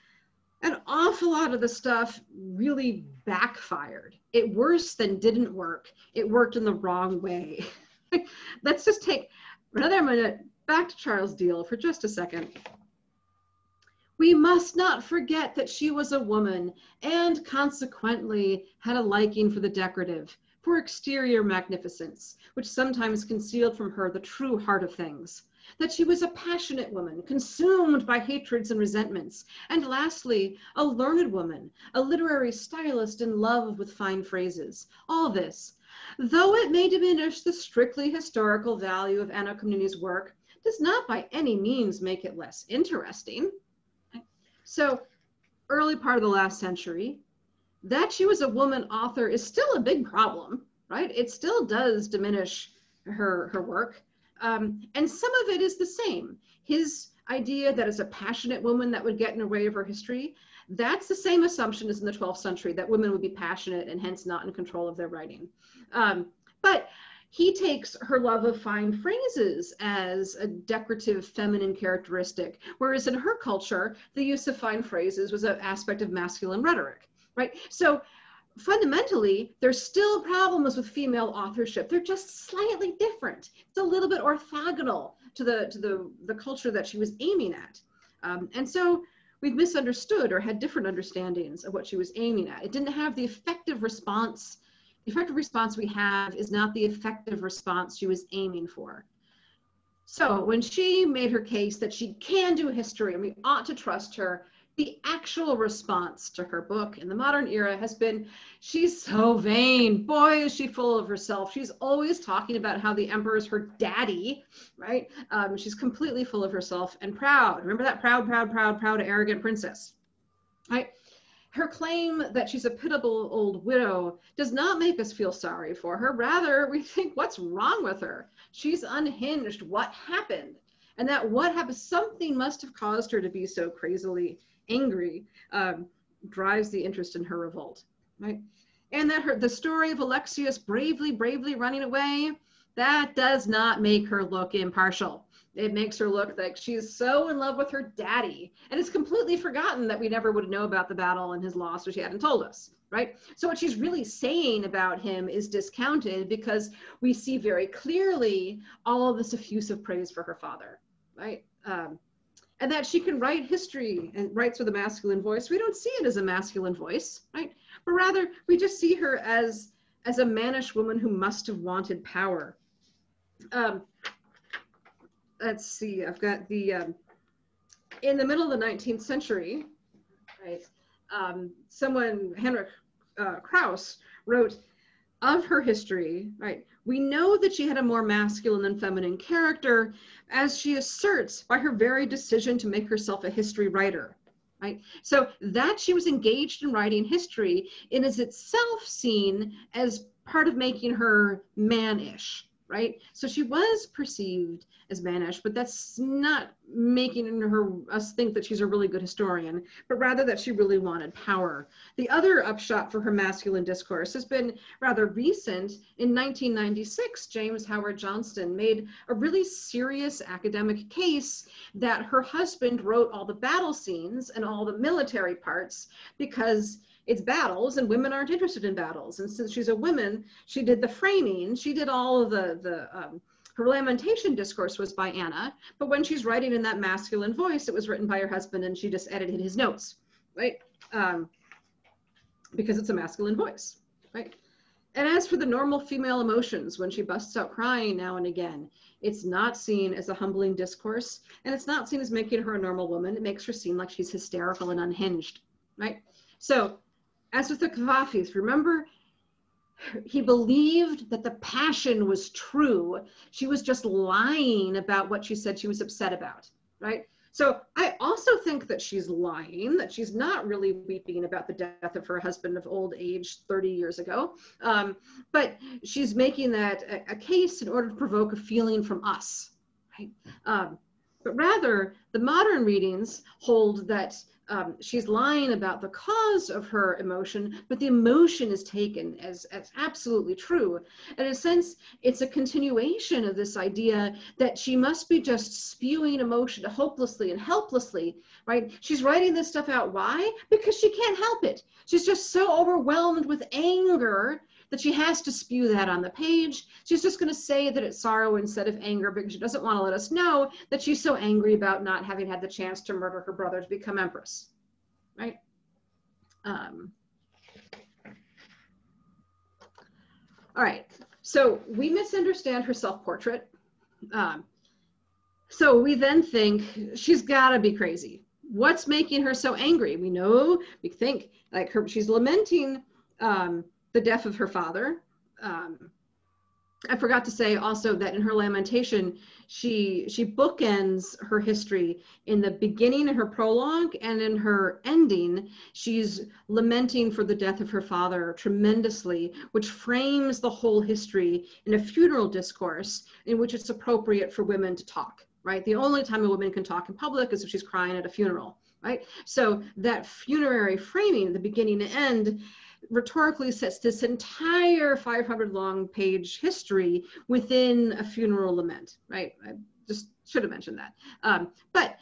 an awful lot of the stuff really backfired. It worse than didn't work. It worked in the wrong way. *laughs* Let's just take another minute back to Charles Diehl for just a second. We must not forget that she was a woman and consequently had a liking for the decorative, for exterior magnificence, which sometimes concealed from her the true heart of things that she was a passionate woman, consumed by hatreds and resentments, and lastly, a learned woman, a literary stylist in love with fine phrases. All this, though it may diminish the strictly historical value of Anna Komnene's work, does not by any means make it less interesting. So, early part of the last century, that she was a woman author is still a big problem, right? It still does diminish her, her work. Um, and some of it is the same. His idea that as a passionate woman that would get in the way of her history, that's the same assumption as in the 12th century that women would be passionate and hence not in control of their writing. Um, but he takes her love of fine phrases as a decorative feminine characteristic, whereas in her culture, the use of fine phrases was an aspect of masculine rhetoric, right? So fundamentally, there's still problems with female authorship. They're just slightly different. It's a little bit orthogonal to the to the the culture that she was aiming at, um, and so we've misunderstood or had different understandings of what she was aiming at. It didn't have the effective response. The effective response we have is not the effective response she was aiming for. So when she made her case that she can do history and we ought to trust her, the actual response to her book in the modern era has been she's so vain. Boy, is she full of herself. She's always talking about how the emperor is her daddy, right? Um, she's completely full of herself and proud. Remember that proud, proud, proud, proud, arrogant princess, right? Her claim that she's a pitiable old widow does not make us feel sorry for her. Rather, we think, what's wrong with her? She's unhinged. What happened? And that what happened, something must have caused her to be so crazily angry um, drives the interest in her revolt, right? And that her the story of Alexius bravely, bravely running away, that does not make her look impartial. It makes her look like she's so in love with her daddy. And it's completely forgotten that we never would know about the battle and his loss, which he hadn't told us, right? So what she's really saying about him is discounted because we see very clearly all of this effusive praise for her father, right? Um, and that she can write history and writes with a masculine voice. We don't see it as a masculine voice, right? But rather, we just see her as as a mannish woman who must have wanted power. Um, let's see, I've got the um, in the middle of the 19th century, right? Um, someone, Henrik uh, Kraus, wrote of her history, right? We know that she had a more masculine than feminine character, as she asserts by her very decision to make herself a history writer. Right? So that she was engaged in writing history it is itself seen as part of making her mannish, right? So she was perceived as mannish, but that's not making her us think that she's a really good historian, but rather that she really wanted power. The other upshot for her masculine discourse has been rather recent. In 1996, James Howard Johnston made a really serious academic case that her husband wrote all the battle scenes and all the military parts because it's battles and women aren't interested in battles. And since she's a woman, she did the framing, she did all of the, the um, her lamentation discourse was by Anna, but when she's writing in that masculine voice, it was written by her husband and she just edited his notes, right? Um, because it's a masculine voice, right? And as for the normal female emotions, when she busts out crying now and again, it's not seen as a humbling discourse and it's not seen as making her a normal woman. It makes her seem like she's hysterical and unhinged, right? So as with the Kavafis, remember he believed that the passion was true. She was just lying about what she said she was upset about, right? So I also think that she's lying, that she's not really weeping about the death of her husband of old age 30 years ago. Um, but she's making that a, a, case in order to provoke a feeling from us, right? Um, but rather, the modern readings hold that um, she's lying about the cause of her emotion, but the emotion is taken as, as absolutely true. And in a sense, it's a continuation of this idea that she must be just spewing emotion hopelessly and helplessly, right? She's writing this stuff out. Why? Because she can't help it. She's just so overwhelmed with anger that she has to spew that on the page. She's just going to say that it's sorrow instead of anger because she doesn't want to let us know that she's so angry about not having had the chance to murder her brother to become empress, right? Um, all right, so we misunderstand her self-portrait. Um, so we then think she's got to be crazy. What's making her so angry? We know, we think like her, she's lamenting um, the death of her father. Um, I forgot to say also that in her lamentation, she she bookends her history in the beginning in her prologue and in her ending. She's lamenting for the death of her father tremendously, which frames the whole history in a funeral discourse in which it's appropriate for women to talk. Right, the only time a woman can talk in public is if she's crying at a funeral. Right, so that funerary framing, the beginning and end, rhetorically sets this entire 500 long page history within a funeral lament, right? I just should have mentioned that. Um, but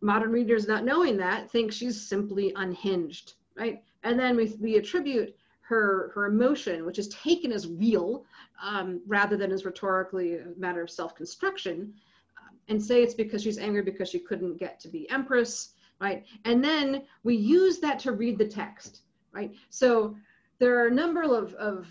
modern readers not knowing that think she's simply unhinged, right? And then we, we attribute her, her emotion, which is taken as real um, rather than as rhetorically a matter of self-construction, um, and say it's because she's angry because she couldn't get to be empress, right? And then we use that to read the text right? So there are a number of, of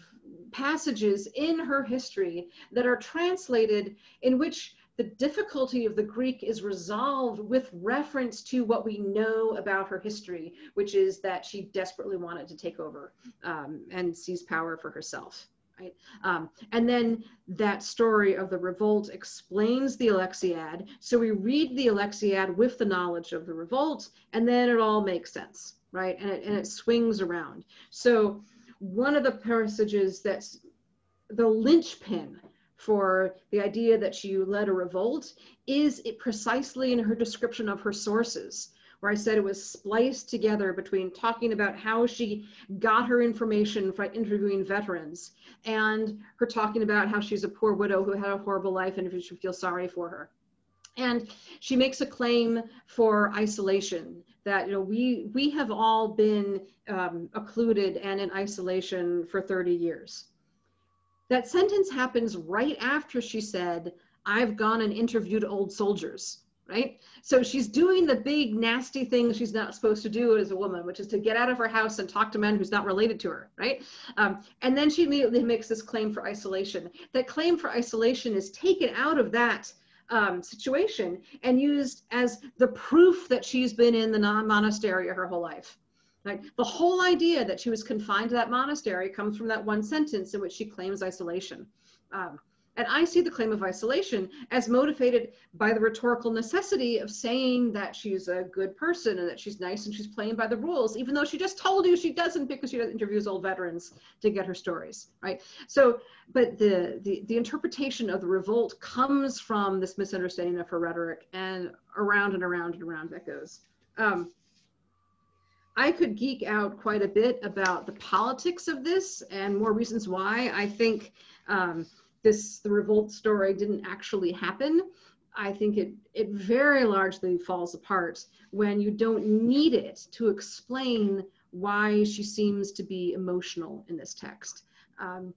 passages in her history that are translated in which the difficulty of the Greek is resolved with reference to what we know about her history, which is that she desperately wanted to take over um, and seize power for herself. Right? Um, and then that story of the revolt explains the Alexiad. So we read the Alexiad with the knowledge of the revolt, and then it all makes sense right? And it, and it swings around. So one of the passages that's the linchpin for the idea that she led a revolt is it precisely in her description of her sources where I said it was spliced together between talking about how she got her information from interviewing veterans and her talking about how she's a poor widow who had a horrible life and if you should feel sorry for her. And she makes a claim for isolation that you know we we have all been um, occluded and in isolation for 30 years. That sentence happens right after she said, "I've gone and interviewed old soldiers." Right? So she's doing the big nasty thing she's not supposed to do as a woman, which is to get out of her house and talk to men who's not related to her, right? Um, and then she immediately makes this claim for isolation. That claim for isolation is taken out of that um, situation and used as the proof that she's been in the monastery her whole life. Right? The whole idea that she was confined to that monastery comes from that one sentence in which she claims isolation. Um, and I see the claim of isolation as motivated by the rhetorical necessity of saying that she's a good person and that she's nice and she's playing by the rules, even though she just told you she doesn't because she interviews old veterans to get her stories, right? So, but the, the, the interpretation of the revolt comes from this misunderstanding of her rhetoric and around and around and around that goes. Um, I could geek out quite a bit about the politics of this and more reasons why I think um, this the revolt story didn't actually happen i think it it very largely falls apart when you don't need it to explain why she seems to be emotional in this text um,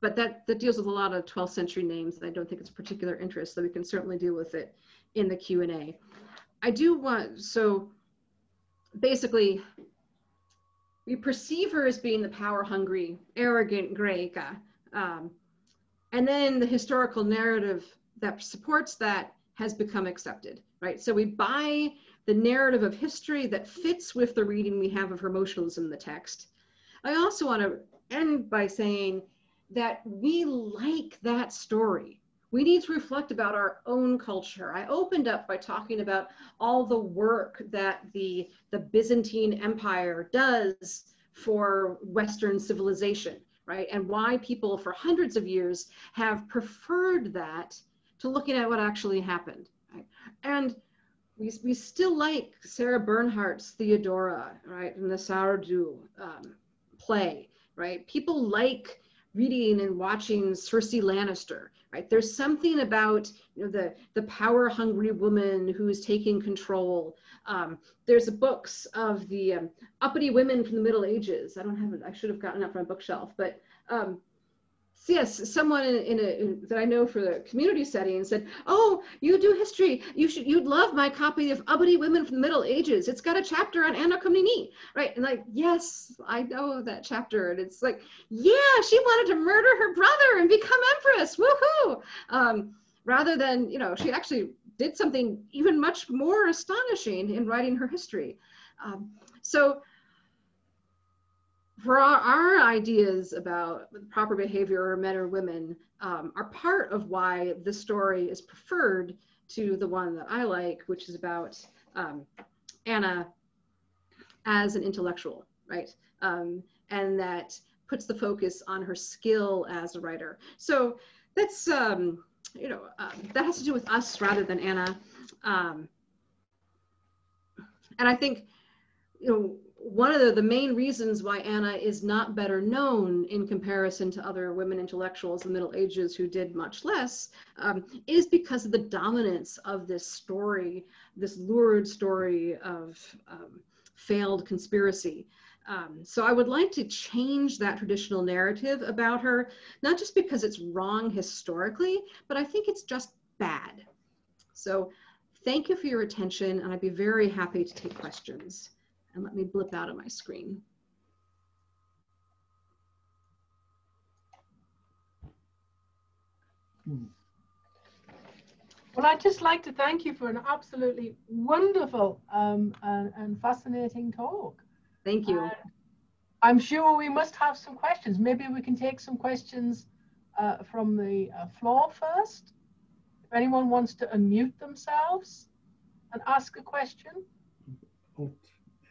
but that that deals with a lot of 12th century names i don't think it's particular interest so we can certainly deal with it in the q&a i do want so basically we perceive her as being the power hungry arrogant Graeca. Um, and then the historical narrative that supports that has become accepted, right? So we buy the narrative of history that fits with the reading we have of emotionalism in the text. I also want to end by saying that we like that story. We need to reflect about our own culture. I opened up by talking about all the work that the, the Byzantine Empire does for Western civilization, right? And why people for hundreds of years have preferred that to looking at what actually happened. Right? And we, we still like Sarah Bernhardt's Theodora, right, and the Sardou um, play, right? People like reading and watching Cersei Lannister, right? There's something about you know the the power hungry woman who's taking control. Um, there's books of the um, uppity women from the Middle Ages. I don't have it. I should have gotten it from a bookshelf, but um, yes, someone in, in, a, in, that I know for the community setting said, "Oh, you do history. You should. You'd love my copy of Uppity Women from the Middle Ages. It's got a chapter on Anna Komnene, right?" And like, yes, I know that chapter, and it's like, yeah, she wanted to murder her brother and become empress. Woohoo! Um, rather than, you know, she actually did something even much more astonishing in writing her history. Um, so for our, our, ideas about proper behavior of men or women um, are part of why the story is preferred to the one that I like, which is about um, Anna as an intellectual, right? Um, and that puts the focus on her skill as a writer. So that's, um, you know, uh, that has to do with us rather than Anna. Um, and I think, you know, one of the, the main reasons why Anna is not better known in comparison to other women intellectuals in the Middle Ages who did much less um, is because of the dominance of this story, this lurid story of um, failed conspiracy. Um, so I would like to change that traditional narrative about her, not just because it's wrong historically, but I think it's just bad. So thank you for your attention, and I'd be very happy to take questions and let me blip out of my screen. Well, I'd just like to thank you for an absolutely wonderful um, and, and, fascinating talk. Thank you. I'm sure we must have some questions. Maybe we can take some questions uh, from the uh, floor first. If anyone wants to unmute themselves and ask a question.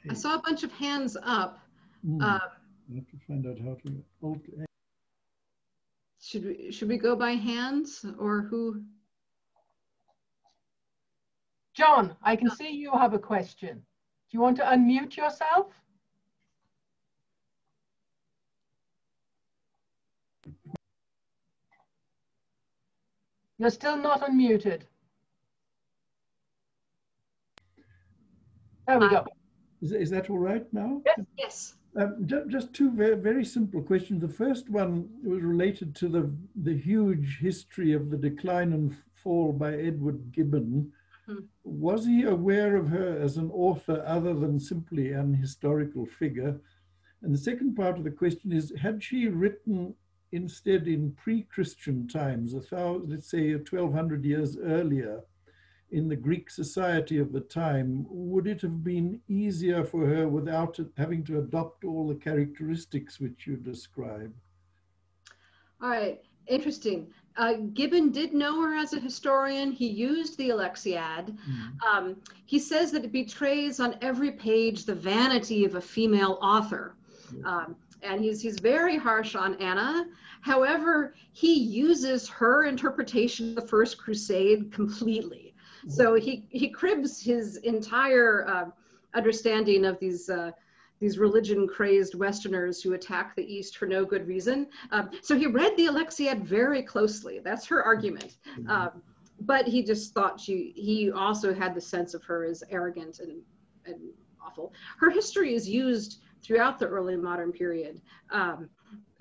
I saw a bunch of hands up. Mm. Um, I have to find out how to alt A. Should we should we go by hands or who? John, I can see you have a question. Do you want to unmute yourself? You're still not unmuted. There we go. Is, is that all right now? Yes. yes. Um, just, two very, very simple questions. The first one was related to the, the huge history of the decline and fall by Edward Gibbon. Hmm. Was he aware of her as an author other than simply an historical figure? And the second part of the question is, had she written instead in pre-Christian times, a thousand, let's say 1200 years earlier, in the Greek society of the time, would it have been easier for her without having to adopt all the characteristics which you describe? All right, interesting. Uh, Gibbon did know her as a historian. He used the Alexiad. Mm-hmm. Um, he says that it betrays on every page the vanity of a female author. Um, and he's, he's very harsh on Anna. However, he uses her interpretation of the First Crusade completely. So he, he cribs his entire uh, understanding of these, uh, these religion crazed Westerners who attack the East for no good reason. Um, so he read the Alexiad very closely. That's her argument. Mm-hmm. Um, but he just thought she, he also had the sense of her as arrogant and, and awful. Her history is used throughout the early modern period. Um,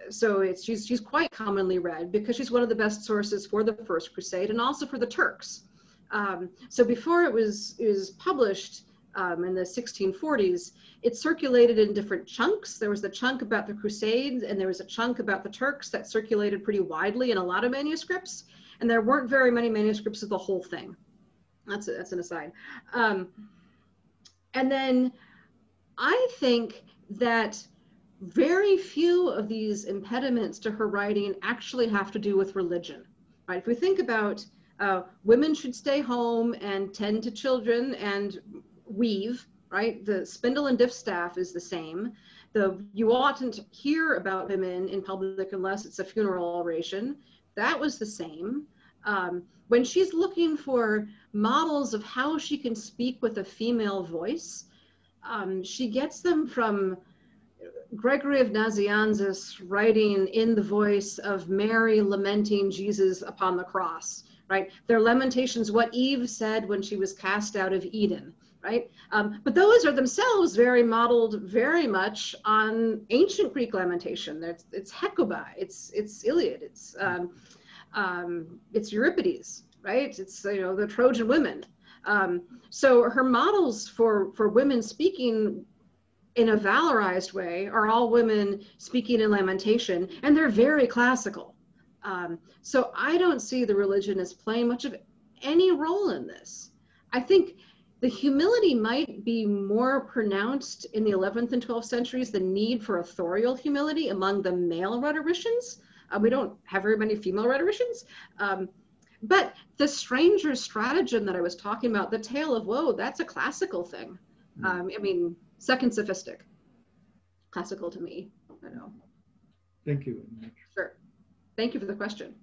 so it's, she's, she's quite commonly read because she's one of the best sources for the First Crusade and also for the Turks. Um, so before it was, it was published um, in the 1640s, it circulated in different chunks. There was the chunk about the Crusades, and there was a chunk about the Turks that circulated pretty widely in a lot of manuscripts. And there weren't very many manuscripts of the whole thing. That's, a, that's an aside. Um, and then I think that very few of these impediments to her writing actually have to do with religion, right? If we think about uh, women should stay home and tend to children and weave, right? The spindle and distaff is the same. The you oughtn't hear about women in public unless it's a funeral oration. That was the same. Um, when she's looking for models of how she can speak with a female voice, um, she gets them from Gregory of Nazianzus writing in the voice of Mary lamenting Jesus upon the cross, right? Their lamentations, what Eve said when she was cast out of Eden, right? Um, but those are themselves very modeled very much on ancient Greek lamentation. There's, it's Hecuba, it's, it's Iliad, it's, um, um, it's Euripides, right? It's, you know, the Trojan women. Um, so her models for, for women speaking in a valorized way are all women speaking in lamentation, and they're very classical. Um, so I don't see the religion as playing much of any role in this. I think the humility might be more pronounced in the 11th and 12th centuries, the need for authorial humility among the male rhetoricians. Uh, we don't have very many female rhetoricians. Um, but the stranger stratagem that I was talking about, the tale of woe, that's a classical thing. Hmm. Um, I mean, second sophistic. Classical to me, I know. Thank you. Sure. Thank you for the question.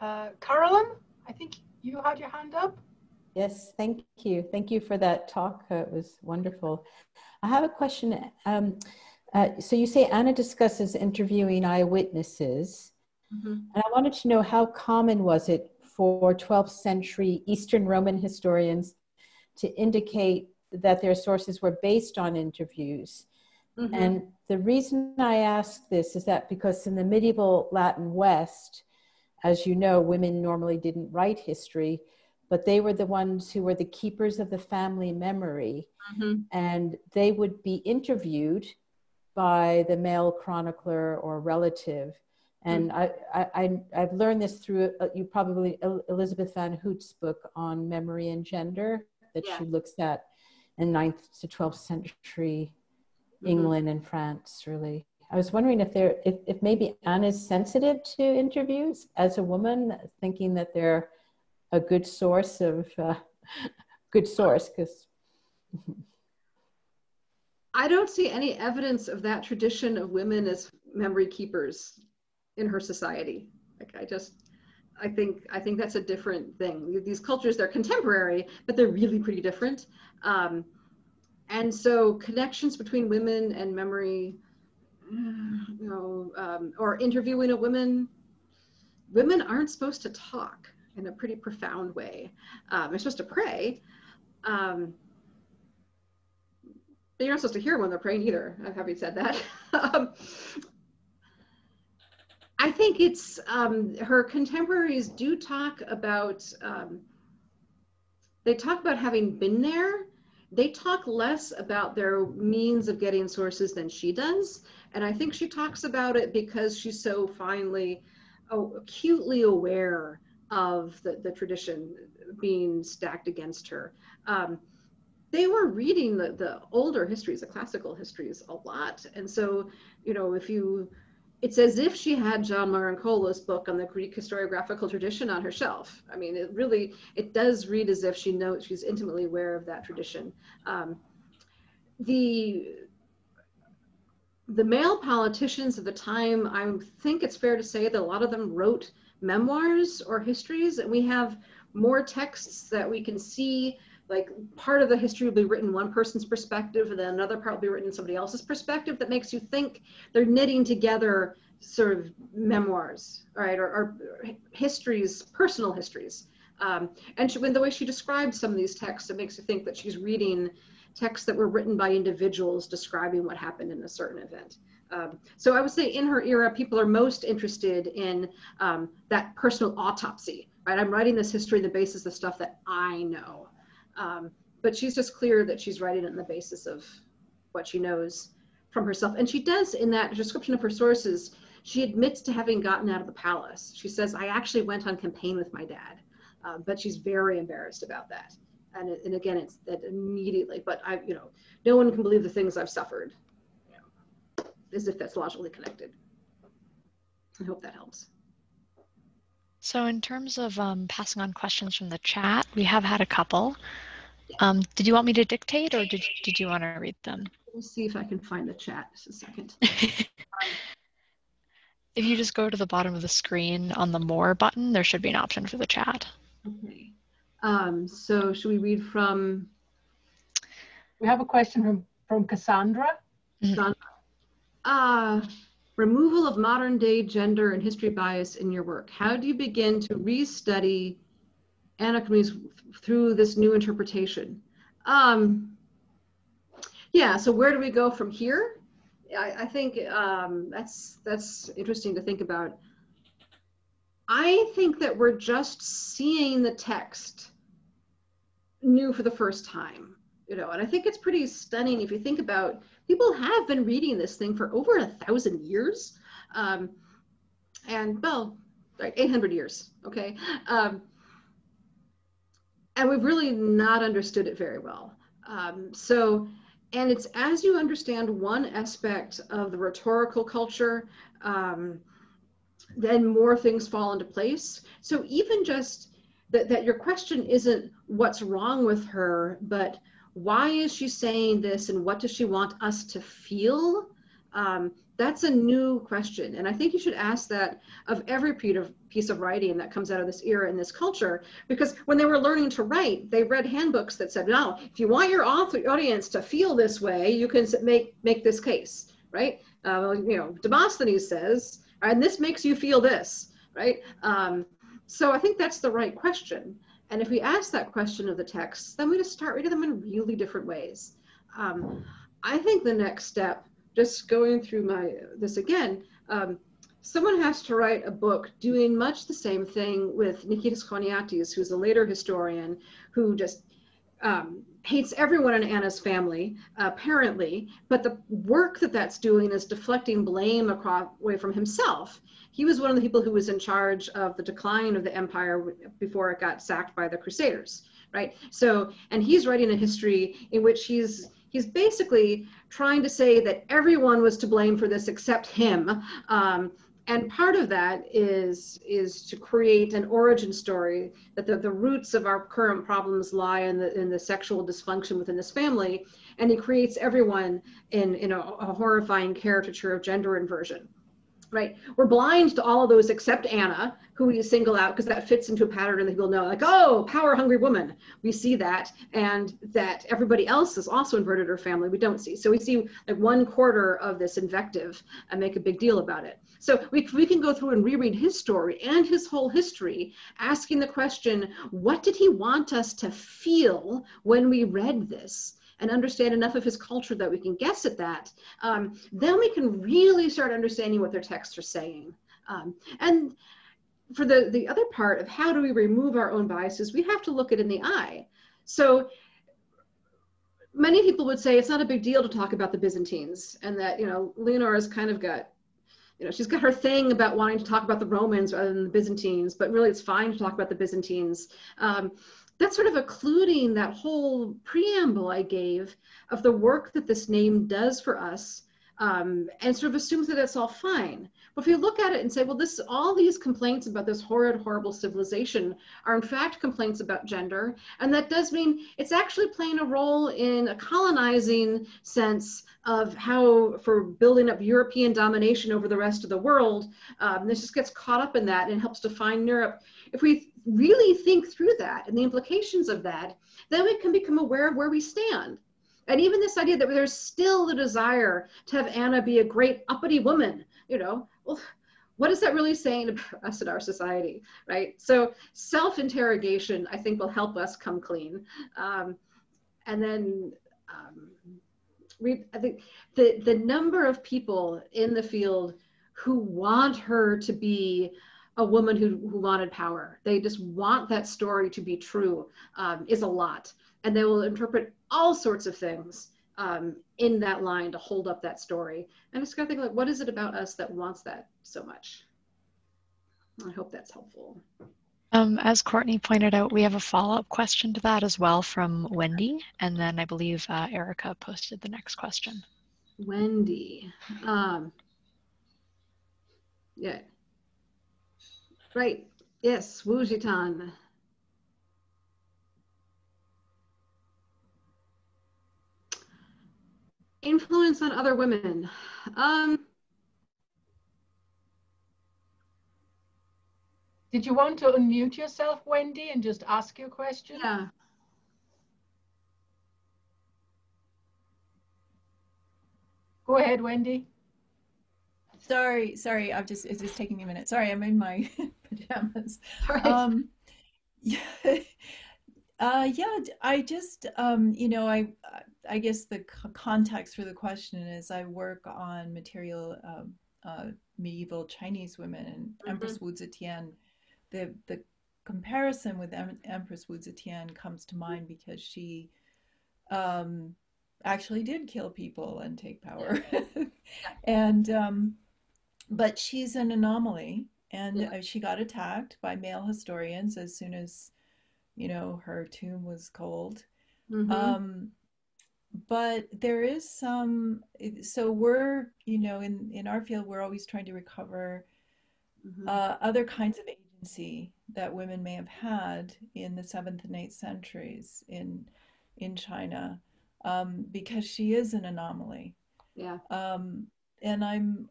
Uh, Carolyn, I think you had your hand up. Yes, thank you. Thank you for that talk. Uh, it was wonderful. I have a question. Um, uh, so you say Anna discusses interviewing eyewitnesses. Mm-hmm. And I wanted to know how common was it for 12th century Eastern Roman historians to indicate that their sources were based on interviews. Mm-hmm. And the reason I ask this is that because in the medieval Latin West, as you know, women normally didn't write history, but they were the ones who were the keepers of the family memory. Mm-hmm. And they would be interviewed by the male chronicler or relative. And mm-hmm. I, I, have learned this through uh, you probably Elizabeth Van Houts' book on memory and gender that yeah. she looks at in 9th to 12th century mm-hmm. England and France, really. I was wondering if there, if, if maybe Anna's sensitive to interviews as a woman, thinking that they're a good source of, uh, *laughs* good source, because. *laughs* I don't see any evidence of that tradition of women as memory keepers in her society. Like I just, I think I think that's a different thing. These cultures they're contemporary, but they're really pretty different. Um, and so connections between women and memory, you know, um, or interviewing a woman. Women aren't supposed to talk in a pretty profound way. Um, they're supposed to pray. Um, you're not supposed to hear when they're praying either, having said that. *laughs* um, I think it's um, her contemporaries do talk about, um, they talk about having been there. They talk less about their means of getting sources than she does. And I think she talks about it because she's so finely, oh, acutely aware of the, the tradition being stacked against her. Um, they were reading the, the older histories, the classical histories a lot. And so, you know, if you it's as if she had John Marincola's book on the Greek historiographical tradition on her shelf. I mean, it really, it does read as if she knows, she's intimately aware of that tradition. Um, the, the male politicians of the time, I think it's fair to say that a lot of them wrote memoirs or histories, and we have more texts that we can see like part of the history will be written one person's perspective and then another part will be written somebody else's perspective that makes you think they're knitting together sort of memoirs right or, or histories personal histories. Um, and she, when the way she describes some of these texts it makes you think that she's reading texts that were written by individuals describing what happened in a certain event. Um, so i would say in her era people are most interested in um, that personal autopsy right? I'm writing this history on the basis of stuff that i know um, but she's just clear that she's writing it on the basis of what she knows from herself. And she does, in that description of her sources, she admits to having gotten out of the palace. She says, I actually went on campaign with my dad. um, but she's very embarrassed about that. And, and again, it's that immediately, but I, you know, no one can believe the things I've suffered, you know, as if that's logically connected. I hope that helps. So in terms of um, passing on questions from the chat, we have had a couple. Um, did you want me to dictate or did, did you want to read them? Let me see if I can find the chat. Just a second. *laughs* if you just go to the bottom of the screen on the more button, there should be an option for the chat. Okay. Um, so should we read from? We have a question from, from Cassandra. Cassandra. Uh, removal of modern day gender and history bias in your work. How do you begin to restudy anarchies through this new interpretation? Um, yeah, so where do we go from here? I, I think um, that's that's interesting to think about. I think that we're just seeing the text new for the first time, you know, and I think it's pretty stunning if you think about people have been reading this thing for over a thousand years, um, and well, like 800 years, okay, um, and we've really not understood it very well. Um, so and it's as you understand one aspect of the rhetorical culture, um, then more things fall into place. So even just that, that your question isn't what's wrong with her, but why is she saying this and what does she want us to feel? Um, that's a new question. And I think you should ask that of every piece of writing that comes out of this era and this culture, because when they were learning to write, they read handbooks that said, no, if you want your audience to feel this way, you can make, make this case, right? Uh, you know, Demosthenes says, and this makes you feel this, right? Um, so I think that's the right question. And if we ask that question of the text, then we just start reading them in really different ways. Um, I think the next step just going through my this again, um, someone has to write a book doing much the same thing with Nikitas Choniates, who's a later historian who just um, hates everyone in Anna's family, apparently, but the work that that's doing is deflecting blame across, away from himself. He was one of the people who was in charge of the decline of the empire before it got sacked by the Crusaders, right? So, and he's writing a history in which he's he's basically trying to say that everyone was to blame for this except him. Um, and part of that is is to create an origin story that the, the roots of our current problems lie in the in the sexual dysfunction within this family. And he creates everyone in in a, a horrifying caricature of gender inversion right? We're blind to all of those except Anna, who we single out because that fits into a pattern and people know, like, oh, power hungry woman. We see that, and that everybody else is also inverted her family. We don't see. So we see like one quarter of this invective and make a big deal about it. So we, we can go through and reread his story and his whole history, asking the question, what did he want us to feel when we read this? And understand enough of his culture that we can guess at that, um, then we can really start understanding what their texts are saying. Um, and for the, the other part of how do we remove our own biases, we have to look it in the eye. So many people would say it's not a big deal to talk about the Byzantines and that, you know, Leonora's kind of got, you know, she's got her thing about wanting to talk about the Romans rather than the Byzantines, but really it's fine to talk about the Byzantines. Um, that's sort of occluding that whole preamble I gave of the work that this name does for us um, and sort of assumes that it's all fine. But if you look at it and say, well, this all these complaints about this horrid, horrible civilization are in fact complaints about gender, and that does mean it's actually playing a role in a colonizing sense of how for building up European domination over the rest of the world. Um, this just gets caught up in that and helps define Europe. If we really think through that and the implications of that, then we can become aware of where we stand. And even this idea that there's still the desire to have Anna be a great uppity woman, you know, well, what is that really saying about us in our society, right? So self-interrogation, I think, will help us come clean. Um, and then um, we, I think the, the number of people in the field who want her to be a woman who, who wanted power. They just want that story to be true um, is a lot. And they will interpret all sorts of things um, in that line to hold up that story. And I just gotta think like, what is it about us that wants that so much? I hope that's helpful. Um, as Courtney pointed out, we have a follow-up question to that as well from Wendy, and then I believe uh, Erica posted the next question. Wendy, um, yeah, right, yes, Wu Zetian. Influence on other women. Um, Did you want to unmute yourself, Wendy, and just ask your question? yeah. Go ahead, Wendy. Sorry, sorry. I'm just it's just taking me a minute. Sorry, I'm in my *laughs* pajamas. Right. Um, yeah, *laughs* uh, yeah. I just um, you know, I I guess the context for the question is I work on material um, uh, medieval Chinese women and Empress Wu Zetian. The the comparison with em- Empress Wu Zetian comes to mind because she um, actually did kill people and take power, *laughs* and um, but she's an anomaly and Yeah. uh, she got attacked by male historians as soon as you know her tomb was cold Mhm. um but there is some so we're you know in in our field we're always trying to recover Mhm. uh, other kinds of agency that women may have had in the seventh and eighth centuries in in China um, because she is an anomaly yeah. um, and I'm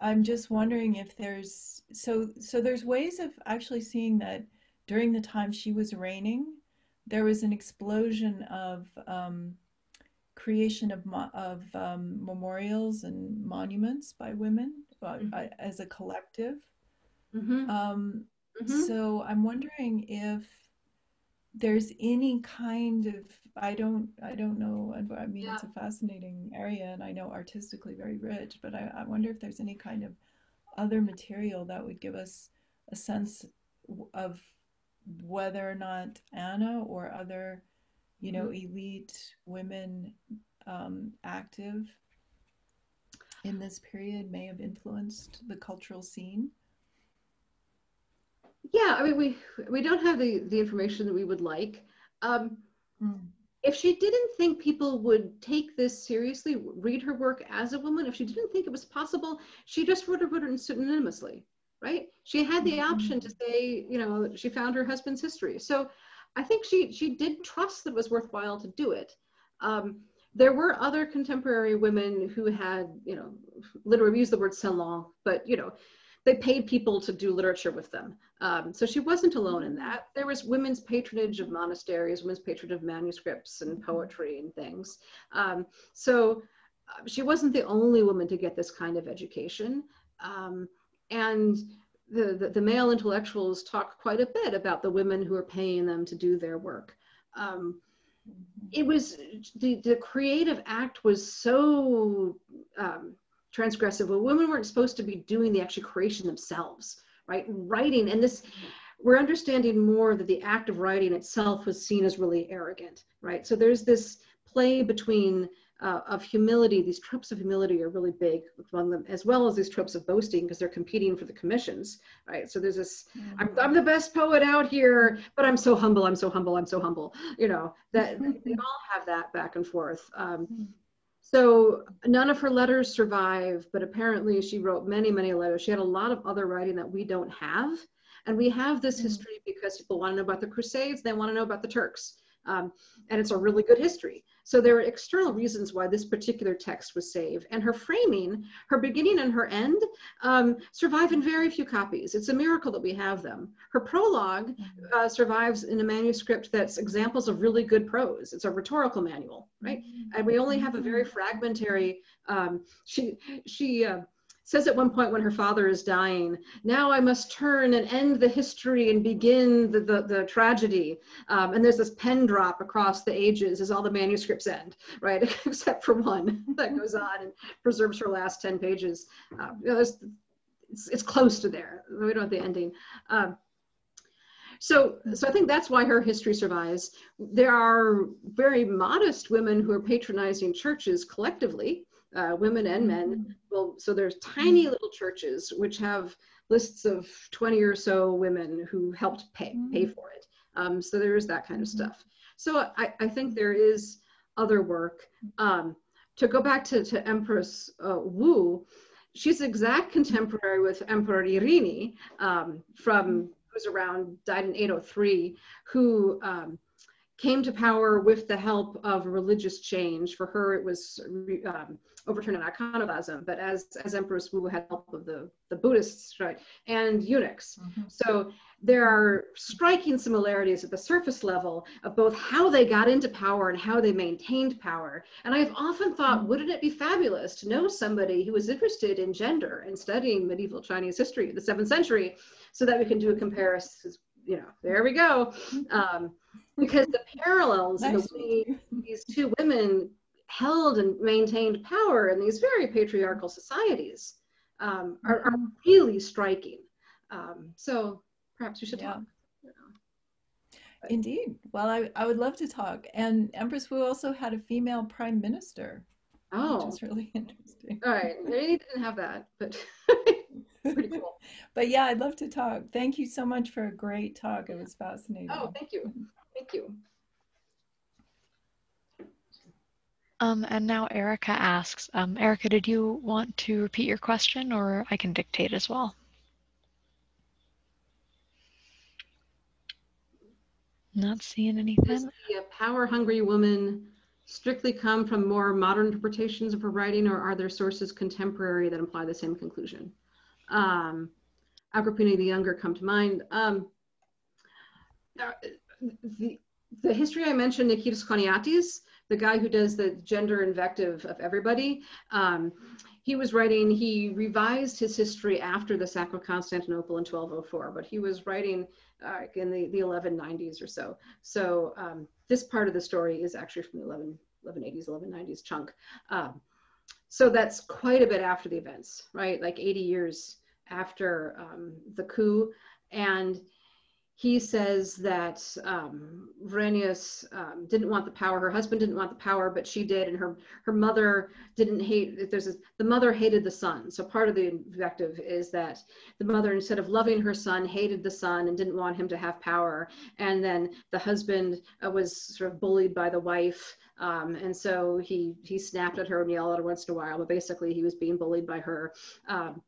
I'm just wondering if there's so so there's ways of actually seeing that during the time she was reigning, there was an explosion of um, creation of mo- of um, memorials and monuments by women uh, Mhm. as a collective. Mhm. Um, Mhm. so I'm wondering if there's any kind of I don't I don't know and I mean it's a fascinating area and I know artistically very rich but I, I wonder if there's any kind of other material that would give us a sense of whether or not Anna or other you know elite women um, active in this period may have influenced the cultural scene. Yeah, I mean, we we don't have the the information that we would like. Um, Mm. If she didn't think people would take this seriously, read her work as a woman, if she didn't think it was possible, she just wrote about it synonymously, right? She had the option to say, you know, she found her husband's history. So I think she she did trust that it was worthwhile to do it. Um, there were other contemporary women who had, you know, literally use the word salon, but you know, they paid people to do literature with them. Um, so she wasn't alone in that. There was women's patronage of monasteries, women's patronage of manuscripts and poetry and things. Um, so uh, she wasn't the only woman to get this kind of education. Um, and the, the, the male intellectuals talk quite a bit about the women who are paying them to do their work. Um, it was the, the creative act was so um, transgressive. Well, women weren't supposed to be doing the actual creation themselves, right? Writing, and this, we're understanding more that the act of writing itself was seen as really arrogant, right? So there's this play between uh, of humility. These tropes of humility are really big among them, as well as these tropes of boasting because they're competing for the commissions, right? So there's this, I'm, I'm the best poet out here, but I'm so humble, I'm so humble, I'm so humble. You know, that they all have that back and forth. Um, so none of her letters survive, but apparently she wrote many, many letters. She had a lot of other writing that we don't have. And we have this mm-hmm. history because people want to know about the Crusades, they want to know about the Turks. Um, and it's a really good history. So there are external reasons why this particular text was saved. And her framing, her beginning and her end, um, survive in very few copies. It's a miracle that we have them. Her prologue uh, survives in a manuscript that's examples of really good prose. It's a rhetorical manual, right? And we only have a very fragmentary. Um, she she uh, says at one point when her father is dying, "Now I must turn and end the history and begin the the, the tragedy." Um, and there's this pen drop across the ages as all the manuscripts end, right? *laughs* Except for one that goes on and preserves her last ten pages. Uh, you know, it's, it's close to there. We don't have the ending. Um, so, so I think that's why her history survives. There are very modest women who are patronizing churches collectively, uh, women and men. Well, so there's tiny little churches which have lists of 20 or so women who helped pay, pay Mm. for it. Um, so there is that kind of stuff. So I, I think there is other work. Um, to go back to, to Empress uh, Wu, she's exact contemporary with Emperor Irini um, from who's around died in 803, who um, came to power with the help of religious change. For her, it was um, overturning iconoclasm, but as as Empress Wu had help of the the Buddhists, right, and eunuchs. Mhm. So there are striking similarities at the surface level of both how they got into power and how they maintained power. And I've often thought, wouldn't it be fabulous to know somebody who was interested in gender and studying medieval Chinese history, the seventh century, so that we can do a comparison. You know, there we go. Um, because the parallels in the way these two women held and maintained power in these very patriarchal societies um, are, are really striking. Um, so perhaps we should Yeah. talk. Indeed. Well, I, I would love to talk. And Empress Wu also had a female prime minister, Oh, which is really *laughs* interesting. all right. They didn't have that, but *laughs* pretty cool. *laughs* but yeah, I'd love to talk. Thank you so much for a great talk. It was fascinating. Oh, thank you. Thank you. Um, and now Erica asks, um, Erica, did you want to repeat your question or I can dictate as well? Not seeing Does anything. the power hungry woman strictly come from more modern interpretations of her writing, or are there sources contemporary that imply the same conclusion? Um, Agrippina the Younger come to mind. Um, uh, the, the history I mentioned, Nikitas Choniates, the guy who does the gender invective of everybody, um, he was writing, he revised his history after the sack of Constantinople in 1204, but he was writing uh, in the, the 1190s or so. So um, this part of the story is actually from the 11, 1180s, 1190s chunk. Um, so that's quite a bit after the events, right? Like 80 years after um, the coup. And he says that um, Bryennios um, didn't want the power. Her husband didn't want the power, but she did, and her her mother didn't hate. There's a, the mother hated the son. So part of the invective is that the mother, instead of loving her son, hated the son and didn't want him to have power. And then the husband uh, was sort of bullied by the wife, um, and so he he snapped at her and yelled at her once in a while. But basically, he was being bullied by her. Um,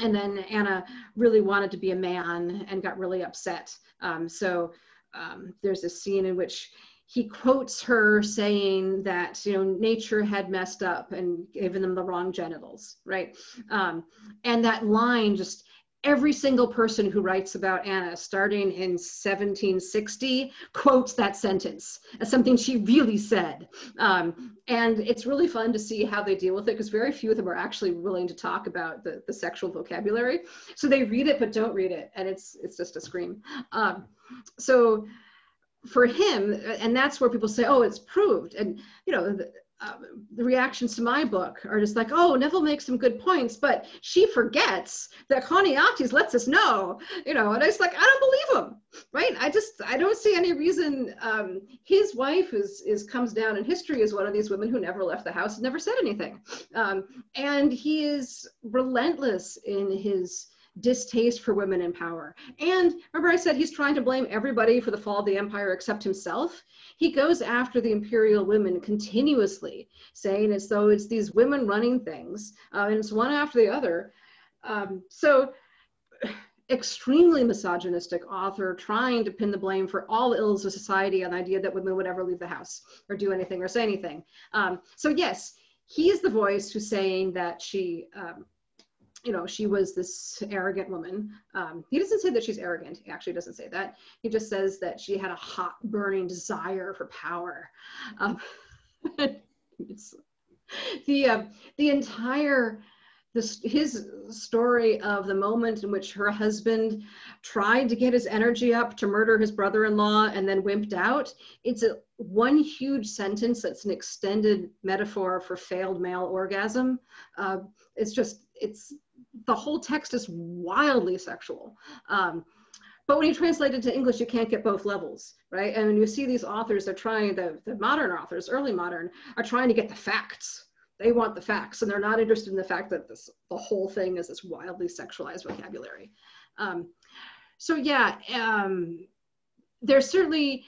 and then Anna really wanted to be a man and got really upset. Um, so um, there's a scene in which he quotes her saying that you know nature had messed up and given them the wrong genitals, right? Um, and that line just every single person who writes about Anna starting in 1760 quotes that sentence as something she really said. Um, and it's really fun to see how they deal with it because very few of them are actually willing to talk about the, the sexual vocabulary. So they read it but don't read it, and it's it's just a scream. Um, so for him, and that's where people say, "Oh, it's proved," and you know. The, uh, the reactions to my book are just like, oh, Neville makes some good points, but she forgets that Choniates lets us know, you know, and I was like, I don't believe him, right? I just, I don't see any reason. Um, his wife is, is comes down in history as one of these women who never left the house, never said anything. Um, and he is relentless in his distaste for women in power. And remember I said he's trying to blame everybody for the fall of the empire except himself? He goes after the imperial women continuously, saying as though it's these women running things, uh, and it's one after the other. Um, so *sighs* extremely misogynistic author trying to pin the blame for all the ills of society on the idea that women would ever leave the house or do anything or say anything. Um, so yes, he's the voice who's saying that she um, you know, she was this arrogant woman. Um, he doesn't say that she's arrogant. He actually doesn't say that. He just says that she had a hot, burning desire for power. Um, *laughs* it's the uh, the entire this his story of the moment in which her husband tried to get his energy up to murder his brother-in-law and then wimped out it's a one huge sentence that's an extended metaphor for failed male orgasm uh, it's just it's the whole text is wildly sexual. Um, but when you translate it to english you can't get both levels right? And you see these authors they're trying the, the modern authors early modern are trying to get the facts. They want the facts, and they're not interested in the fact that this the whole thing is this wildly sexualized vocabulary. Um, so yeah, um, there's certainly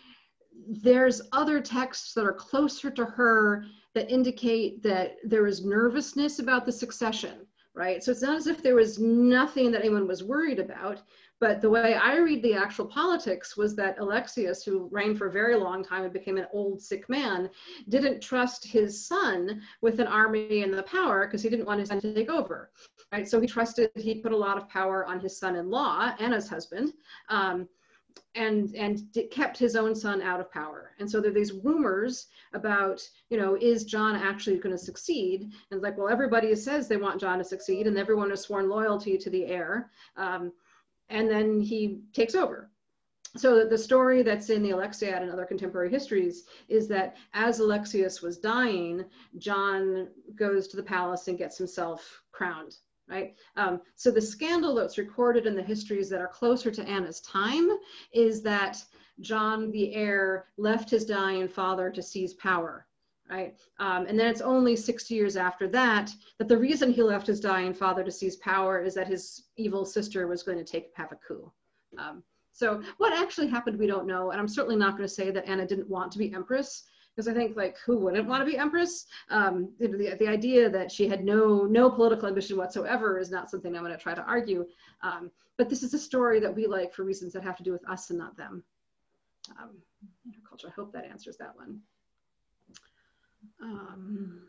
there's other texts that are closer to her that indicate that there is nervousness about the succession, right? So it's not as if there was nothing that anyone was worried about, but the way I read the actual politics was that Alexius, who reigned for a very long time and became an old sick man, didn't trust his son with an army and the power because he didn't want his son to take over. Right? So he trusted, he put a lot of power on his son-in-law, Anna's husband. Um, and and kept his own son out of power. And so there are these rumors about you know is john actually going to succeed? And it's like well everybody says they want john to succeed and everyone has sworn loyalty to the heir um, and then he takes over. So the story that's in the Alexiad and other contemporary histories is that as Alexius was dying, John goes to the palace and gets himself crowned right? Um, so the scandal that's recorded in the histories that are closer to Anna's time is that John the heir left his dying father to seize power, right? Um, and then it's only 60 years after that that the reason he left his dying father to seize power is that his evil sister was going to take have a coup. Um, so what actually happened, we don't know. And I'm certainly not going to say that Anna didn't want to be empress because I think like who wouldn't want to be empress? Um, the, the idea that she had no no political ambition whatsoever is not something I'm going to try to argue. Um, but this is a story that we like for reasons that have to do with us and not them. Um, culture. I hope that answers that one. Um,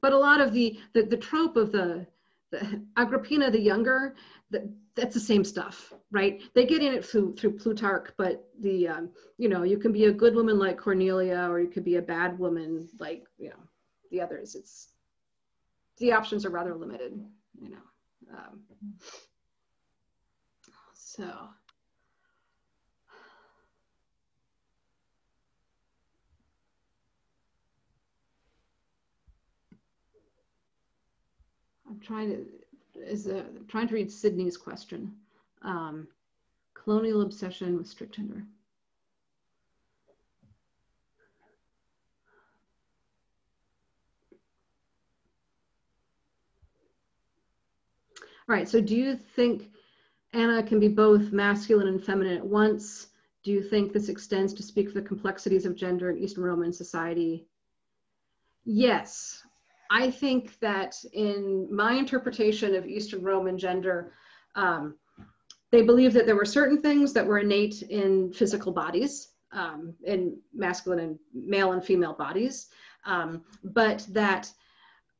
but a lot of the, the the trope of the the Agrippina the Younger, that that's the same stuff, right? They get in it through through Plutarch, but the um, you know you can be a good woman like Cornelia, or you could be a bad woman like you know the others. It's the options are rather limited, you know. Um, so. I'm trying to is a, trying to read Sydney's question. Um, colonial obsession with strict gender. All right, so do you think Anna can be both masculine and feminine at once? Do you think this extends to speak for the complexities of gender in Eastern Roman society? Yes, I think that in my interpretation of Eastern Roman gender, um, they believed that there were certain things that were innate in physical bodies, um, in masculine and male and female bodies, um, but that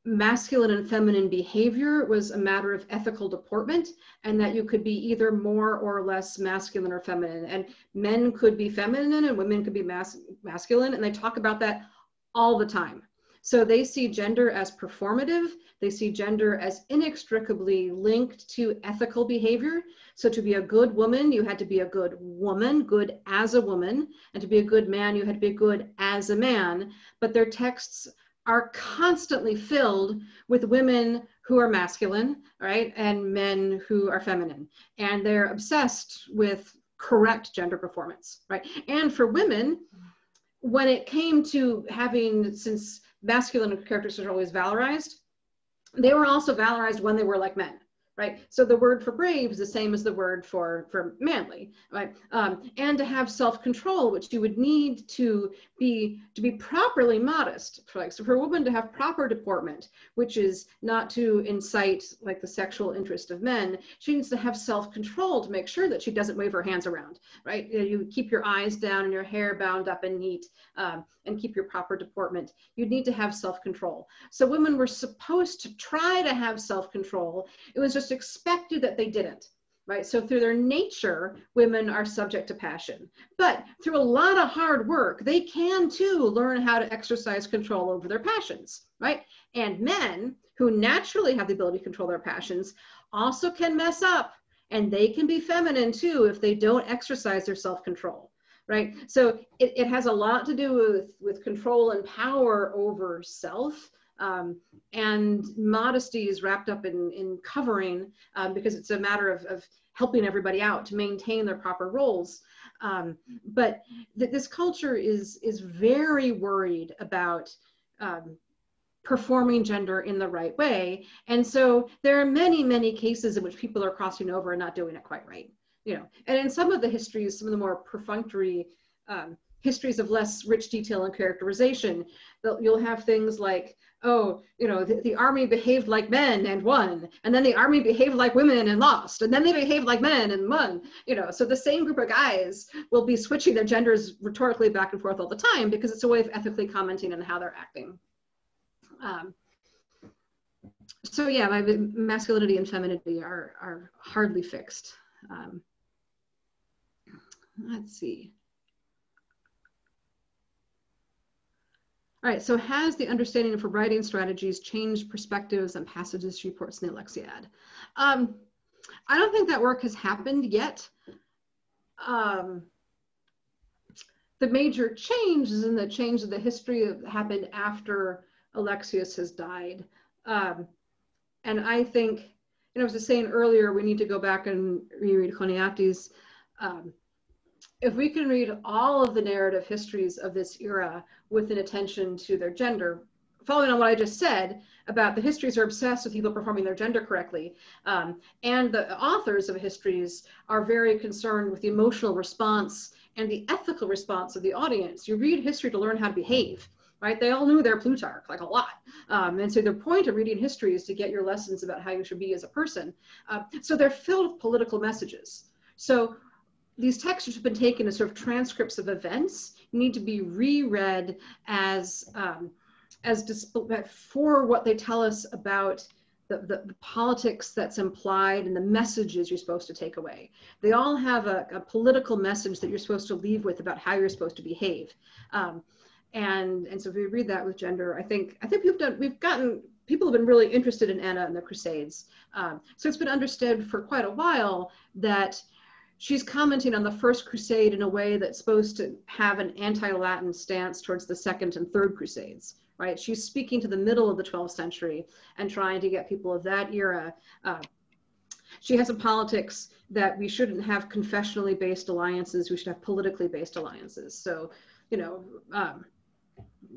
masculine and feminine behavior was a matter of ethical deportment and that you could be either more or less masculine or feminine. And men could be feminine and women could be mas- masculine. And they talk about that all the time so they see gender as performative. They see gender as inextricably linked to ethical behavior. So to be a good woman, you had to be a good woman, good as a woman. And to be a good man, you had to be good as a man. But their texts are constantly filled with women who are masculine, right? And men who are feminine. And they're obsessed with correct gender performance, right? And for women, when it came to having, since masculine characters are always valorized. They were also valorized when they were like men right? So the word for brave is the same as the word for, for manly, right? Um, and to have self-control, which you would need to be, to be properly modest. For like, so for a woman to have proper deportment, which is not to incite like the sexual interest of men, she needs to have self-control to make sure that she doesn't wave her hands around, right? You keep your eyes down and your hair bound up and neat um, and keep your proper deportment. You need to have self-control. So women were supposed to try to have self-control. It was just just expected that they didn't right? So through their nature, women are subject to passion. But through a lot of hard work, they can too learn how to exercise control over their passions, right? And men who naturally have the ability to control their passions also can mess up and they can be feminine too if they don't exercise their self-control. Right. So it, it has a lot to do with, with control and power over self um, and modesty is wrapped up in, in covering um, because it's a matter of, of helping everybody out to maintain their proper roles. Um, but th this culture is, is very worried about um, performing gender in the right way. And so there are many, many cases in which people are crossing over and not doing it quite right. You know, and in some of the histories, some of the more perfunctory um, histories of less rich detail and characterization, you'll have things like, oh, you know, the, the, army behaved like men and won, and then the army behaved like women and lost, and then they behaved like men and won. You know, so the same group of guys will be switching their genders rhetorically back and forth all the time because it's a way of ethically commenting on how they're acting. Um, so yeah, my masculinity and femininity are, are hardly fixed. Um, let's see. All right, so has the understanding of writing strategies changed perspectives and passages reports in the Alexiad? Um, I don't think that work has happened yet. Um, the major change is in the change of the history that happened after Alexius has died. Um, and I think, you know, as I was saying earlier, we need to go back and reread Choniates. Um, if we can read all of the narrative histories of this era with an attention to their gender, following on what I just said about the histories are obsessed with people performing their gender correctly, um, and the authors of histories are very concerned with the emotional response and the ethical response of the audience. You read history to learn how to behave right? They all knew their Plutarch, like a lot. Um, and so the point of reading history is to get your lessons about how you should be as a person. Uh, so they're filled with political messages. So these texts have been taken as sort of transcripts of events need to be reread as um, as for what they tell us about the, the, the, politics that's implied and the messages you're supposed to take away. They all have a, a political message that you're supposed to leave with about how you're supposed to behave. Um, and and so if we read that with gender, I think I think we've done we've gotten people have been really interested in Anna and the Crusades. Um, so it's been understood for quite a while that she's commenting on the first crusade in a way that's supposed to have an anti-Latin stance towards the second and third crusades, right? She's speaking to the middle of the 12th century and trying to get people of that era. Uh, she has a politics that we shouldn't have confessionally based alliances, we should have politically based alliances. So, you know, um,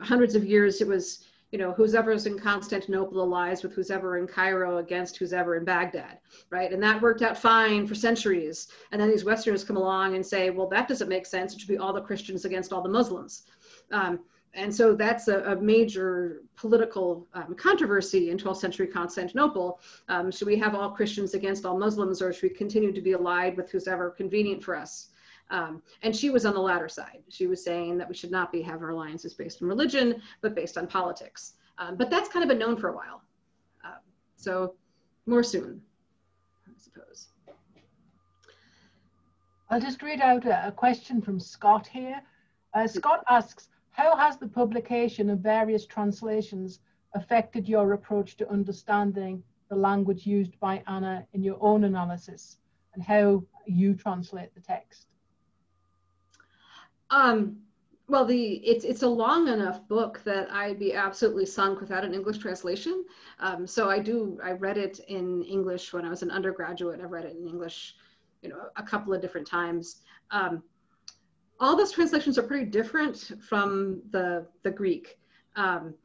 hundreds of years it was you know, whoever's in Constantinople allies with who's ever in Cairo against who's ever in Baghdad, right? And that worked out fine for centuries. And then these Westerners come along and say, well, that doesn't make sense. It should be all the Christians against all the Muslims. Um, and so that's a, a major political um, controversy in 12th century Constantinople. Um, should we have all Christians against all Muslims, or should we continue to be allied with who's ever convenient for us? Um, and she was on the latter side. She was saying that we should not be have our alliances based on religion, but based on politics. Um, but that's kind of been known for a while. Um, so more soon, I suppose. I'll just read out a, a question from Scott here. Uh, Scott asks, how has the publication of various translations affected your approach to understanding the language used by Anna in your own analysis and how you translate the text? Um, well, the it's it's a long enough book that I'd be absolutely sunk without an English translation. Um, so I do I read it in English when I was an undergraduate. I've read it in English, you know, a couple of different times. Um, all those translations are pretty different from the the Greek. Um,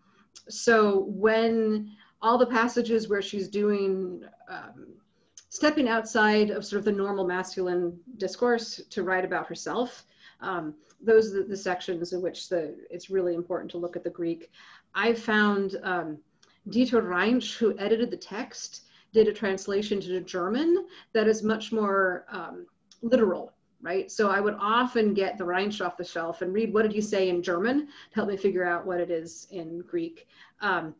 so when all the passages where she's doing um, stepping outside of sort of the normal masculine discourse to write about herself um, those are the, sections in which the it's really important to look at the Greek. I found um, Diether Reinsch, who edited the text, did a translation to German that is much more um, literal, right? So I would often get the Reinsch off the shelf and read what did you say in German to help me figure out what it is in Greek. Um,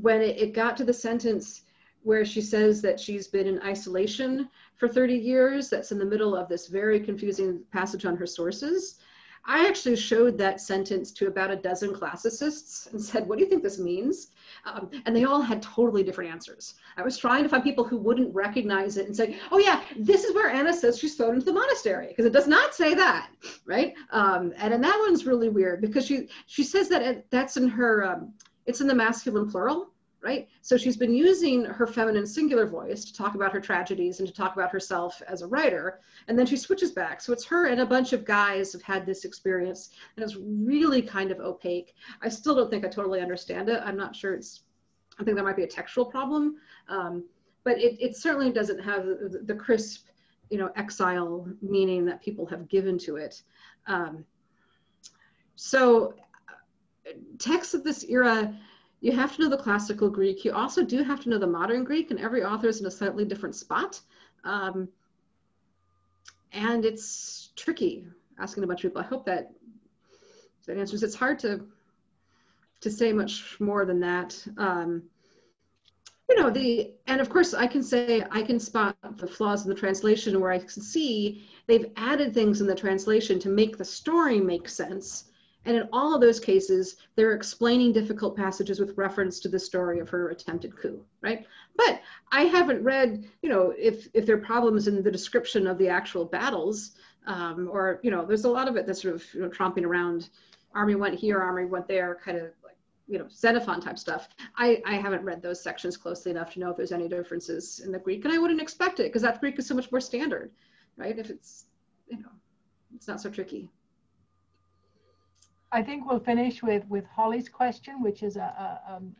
when it, it got to the sentence where she says that she's been in isolation for 30 years, that's in the middle of this very confusing passage on her sources. I actually showed that sentence to about a dozen classicists and said, what do you think this means? Um, and they all had totally different answers. I was trying to find people who wouldn't recognize it and say, oh yeah, this is where Anna says she's thrown into the monastery, because it does not say that, right? Um, and, and that one's really weird because she, she says that it, that's in her, um, it's in the masculine plural, right? So she's been using her feminine singular voice to talk about her tragedies and to talk about herself as a writer. And then she switches back. So it's her and a bunch of guys have had this experience and it's really kind of opaque. I still don't think I totally understand it. I'm not sure it's, I think that might be a textual problem. Um, but it, it certainly doesn't have the, the, crisp, you know, exile meaning that people have given to it. Um, so texts of this era, you have to know the classical Greek. You also do have to know the modern Greek, and every author is in a slightly different spot. Um, and it's tricky asking a bunch of people. I hope that that answers. It's hard to to say much more than that. Um, you know the and of course I can say I can spot the flaws in the translation where I can see they've added things in the translation to make the story make sense and in all of those cases, they're explaining difficult passages with reference to the story of her attempted coup, right? But I haven't read, you know, if, if there are problems in the description of the actual battles, um, or, you know, there's a lot of it that's sort of, you know, tromping around, army went here, army went there, kind of like, you know, Xenophon type stuff. I, I haven't read those sections closely enough to know if there's any differences in the Greek, and I wouldn't expect it because that Greek is so much more standard, right? If it's, you know, it's not so tricky. I think we'll finish with with Holly's question, which is a, a um,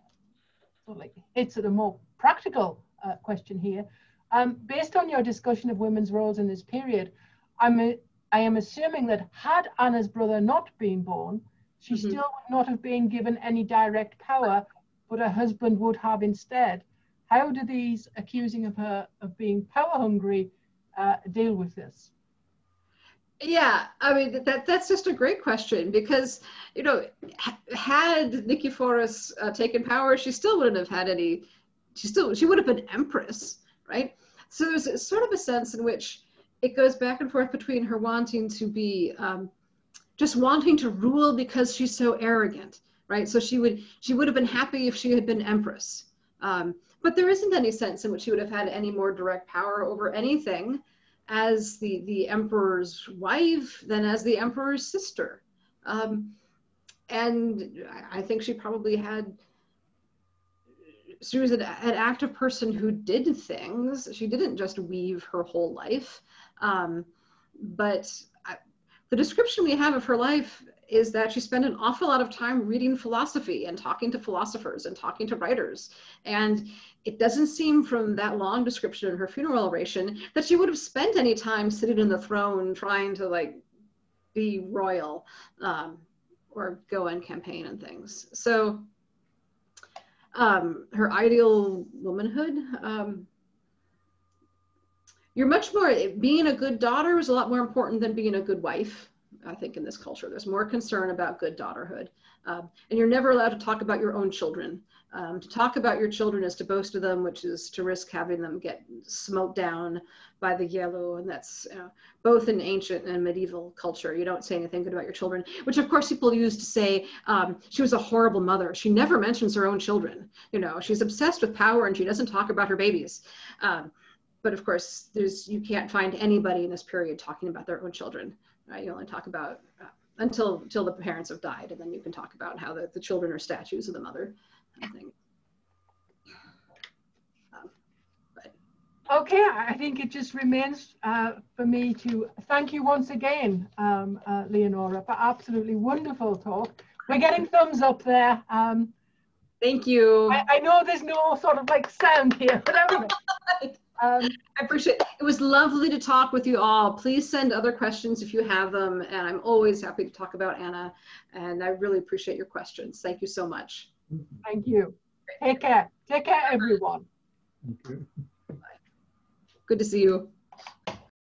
sort of like it's a more practical uh, question here. Um, based on your discussion of women's roles in this period, I'm a, I am assuming that had Anna's brother not been born, she mm-hmm. still would not have been given any direct power, but her husband would have instead. How do these accusing of her of being power hungry uh, deal with this? Yeah, I mean that that's just a great question because you know had Nikephoros uh, taken power, she still wouldn't have had any. She still she would have been empress, right? So there's sort of a sense in which it goes back and forth between her wanting to be um, just wanting to rule because she's so arrogant, right? So she would she would have been happy if she had been empress, um, but there isn't any sense in which she would have had any more direct power over anything as the, the emperor's wife than as the emperor's sister. Um, and I think she probably had, she was an, an, active person who did things. She didn't just weave her whole life. Um, but I, the description we have of her life is that she spent an awful lot of time reading philosophy and talking to philosophers and talking to writers. And it doesn't seem from that long description in her funeral oration that she would have spent any time sitting in the throne trying to like be royal um, or go on campaign and things. So um, her ideal womanhood, um, you're much more, being a good daughter is a lot more important than being a good wife. I think in this culture, there's more concern about good daughterhood. Um, and you're never allowed to talk about your own children. Um, to talk about your children is to boast of them, which is to risk having them get smoked down by the yellow. And that's you know, both in ancient and medieval culture. You don't say anything good about your children, which of course people use to say um, she was a horrible mother. She never mentions her own children. You know, she's obsessed with power and she doesn't talk about her babies. Um, but of course, there's you can't find anybody in this period talking about their own children. Right? You only talk about uh, until until the parents have died, and then you can talk about how the, the children are statues of the mother. I think. Um, okay, I think it just remains uh, for me to thank you once again, um, uh, Leonora, for absolutely wonderful talk. We're getting thumbs up there. Um, thank you. I, I, know there's no sort of like sound here, but anyway. *laughs* Um, I appreciate it. It was lovely to talk with you all. Please send other questions if you have them. And I'm always happy to talk about Anna. And I really appreciate your questions. Thank you so much. Thank you. Take care. Take care, everyone. Thank you. Good to see you.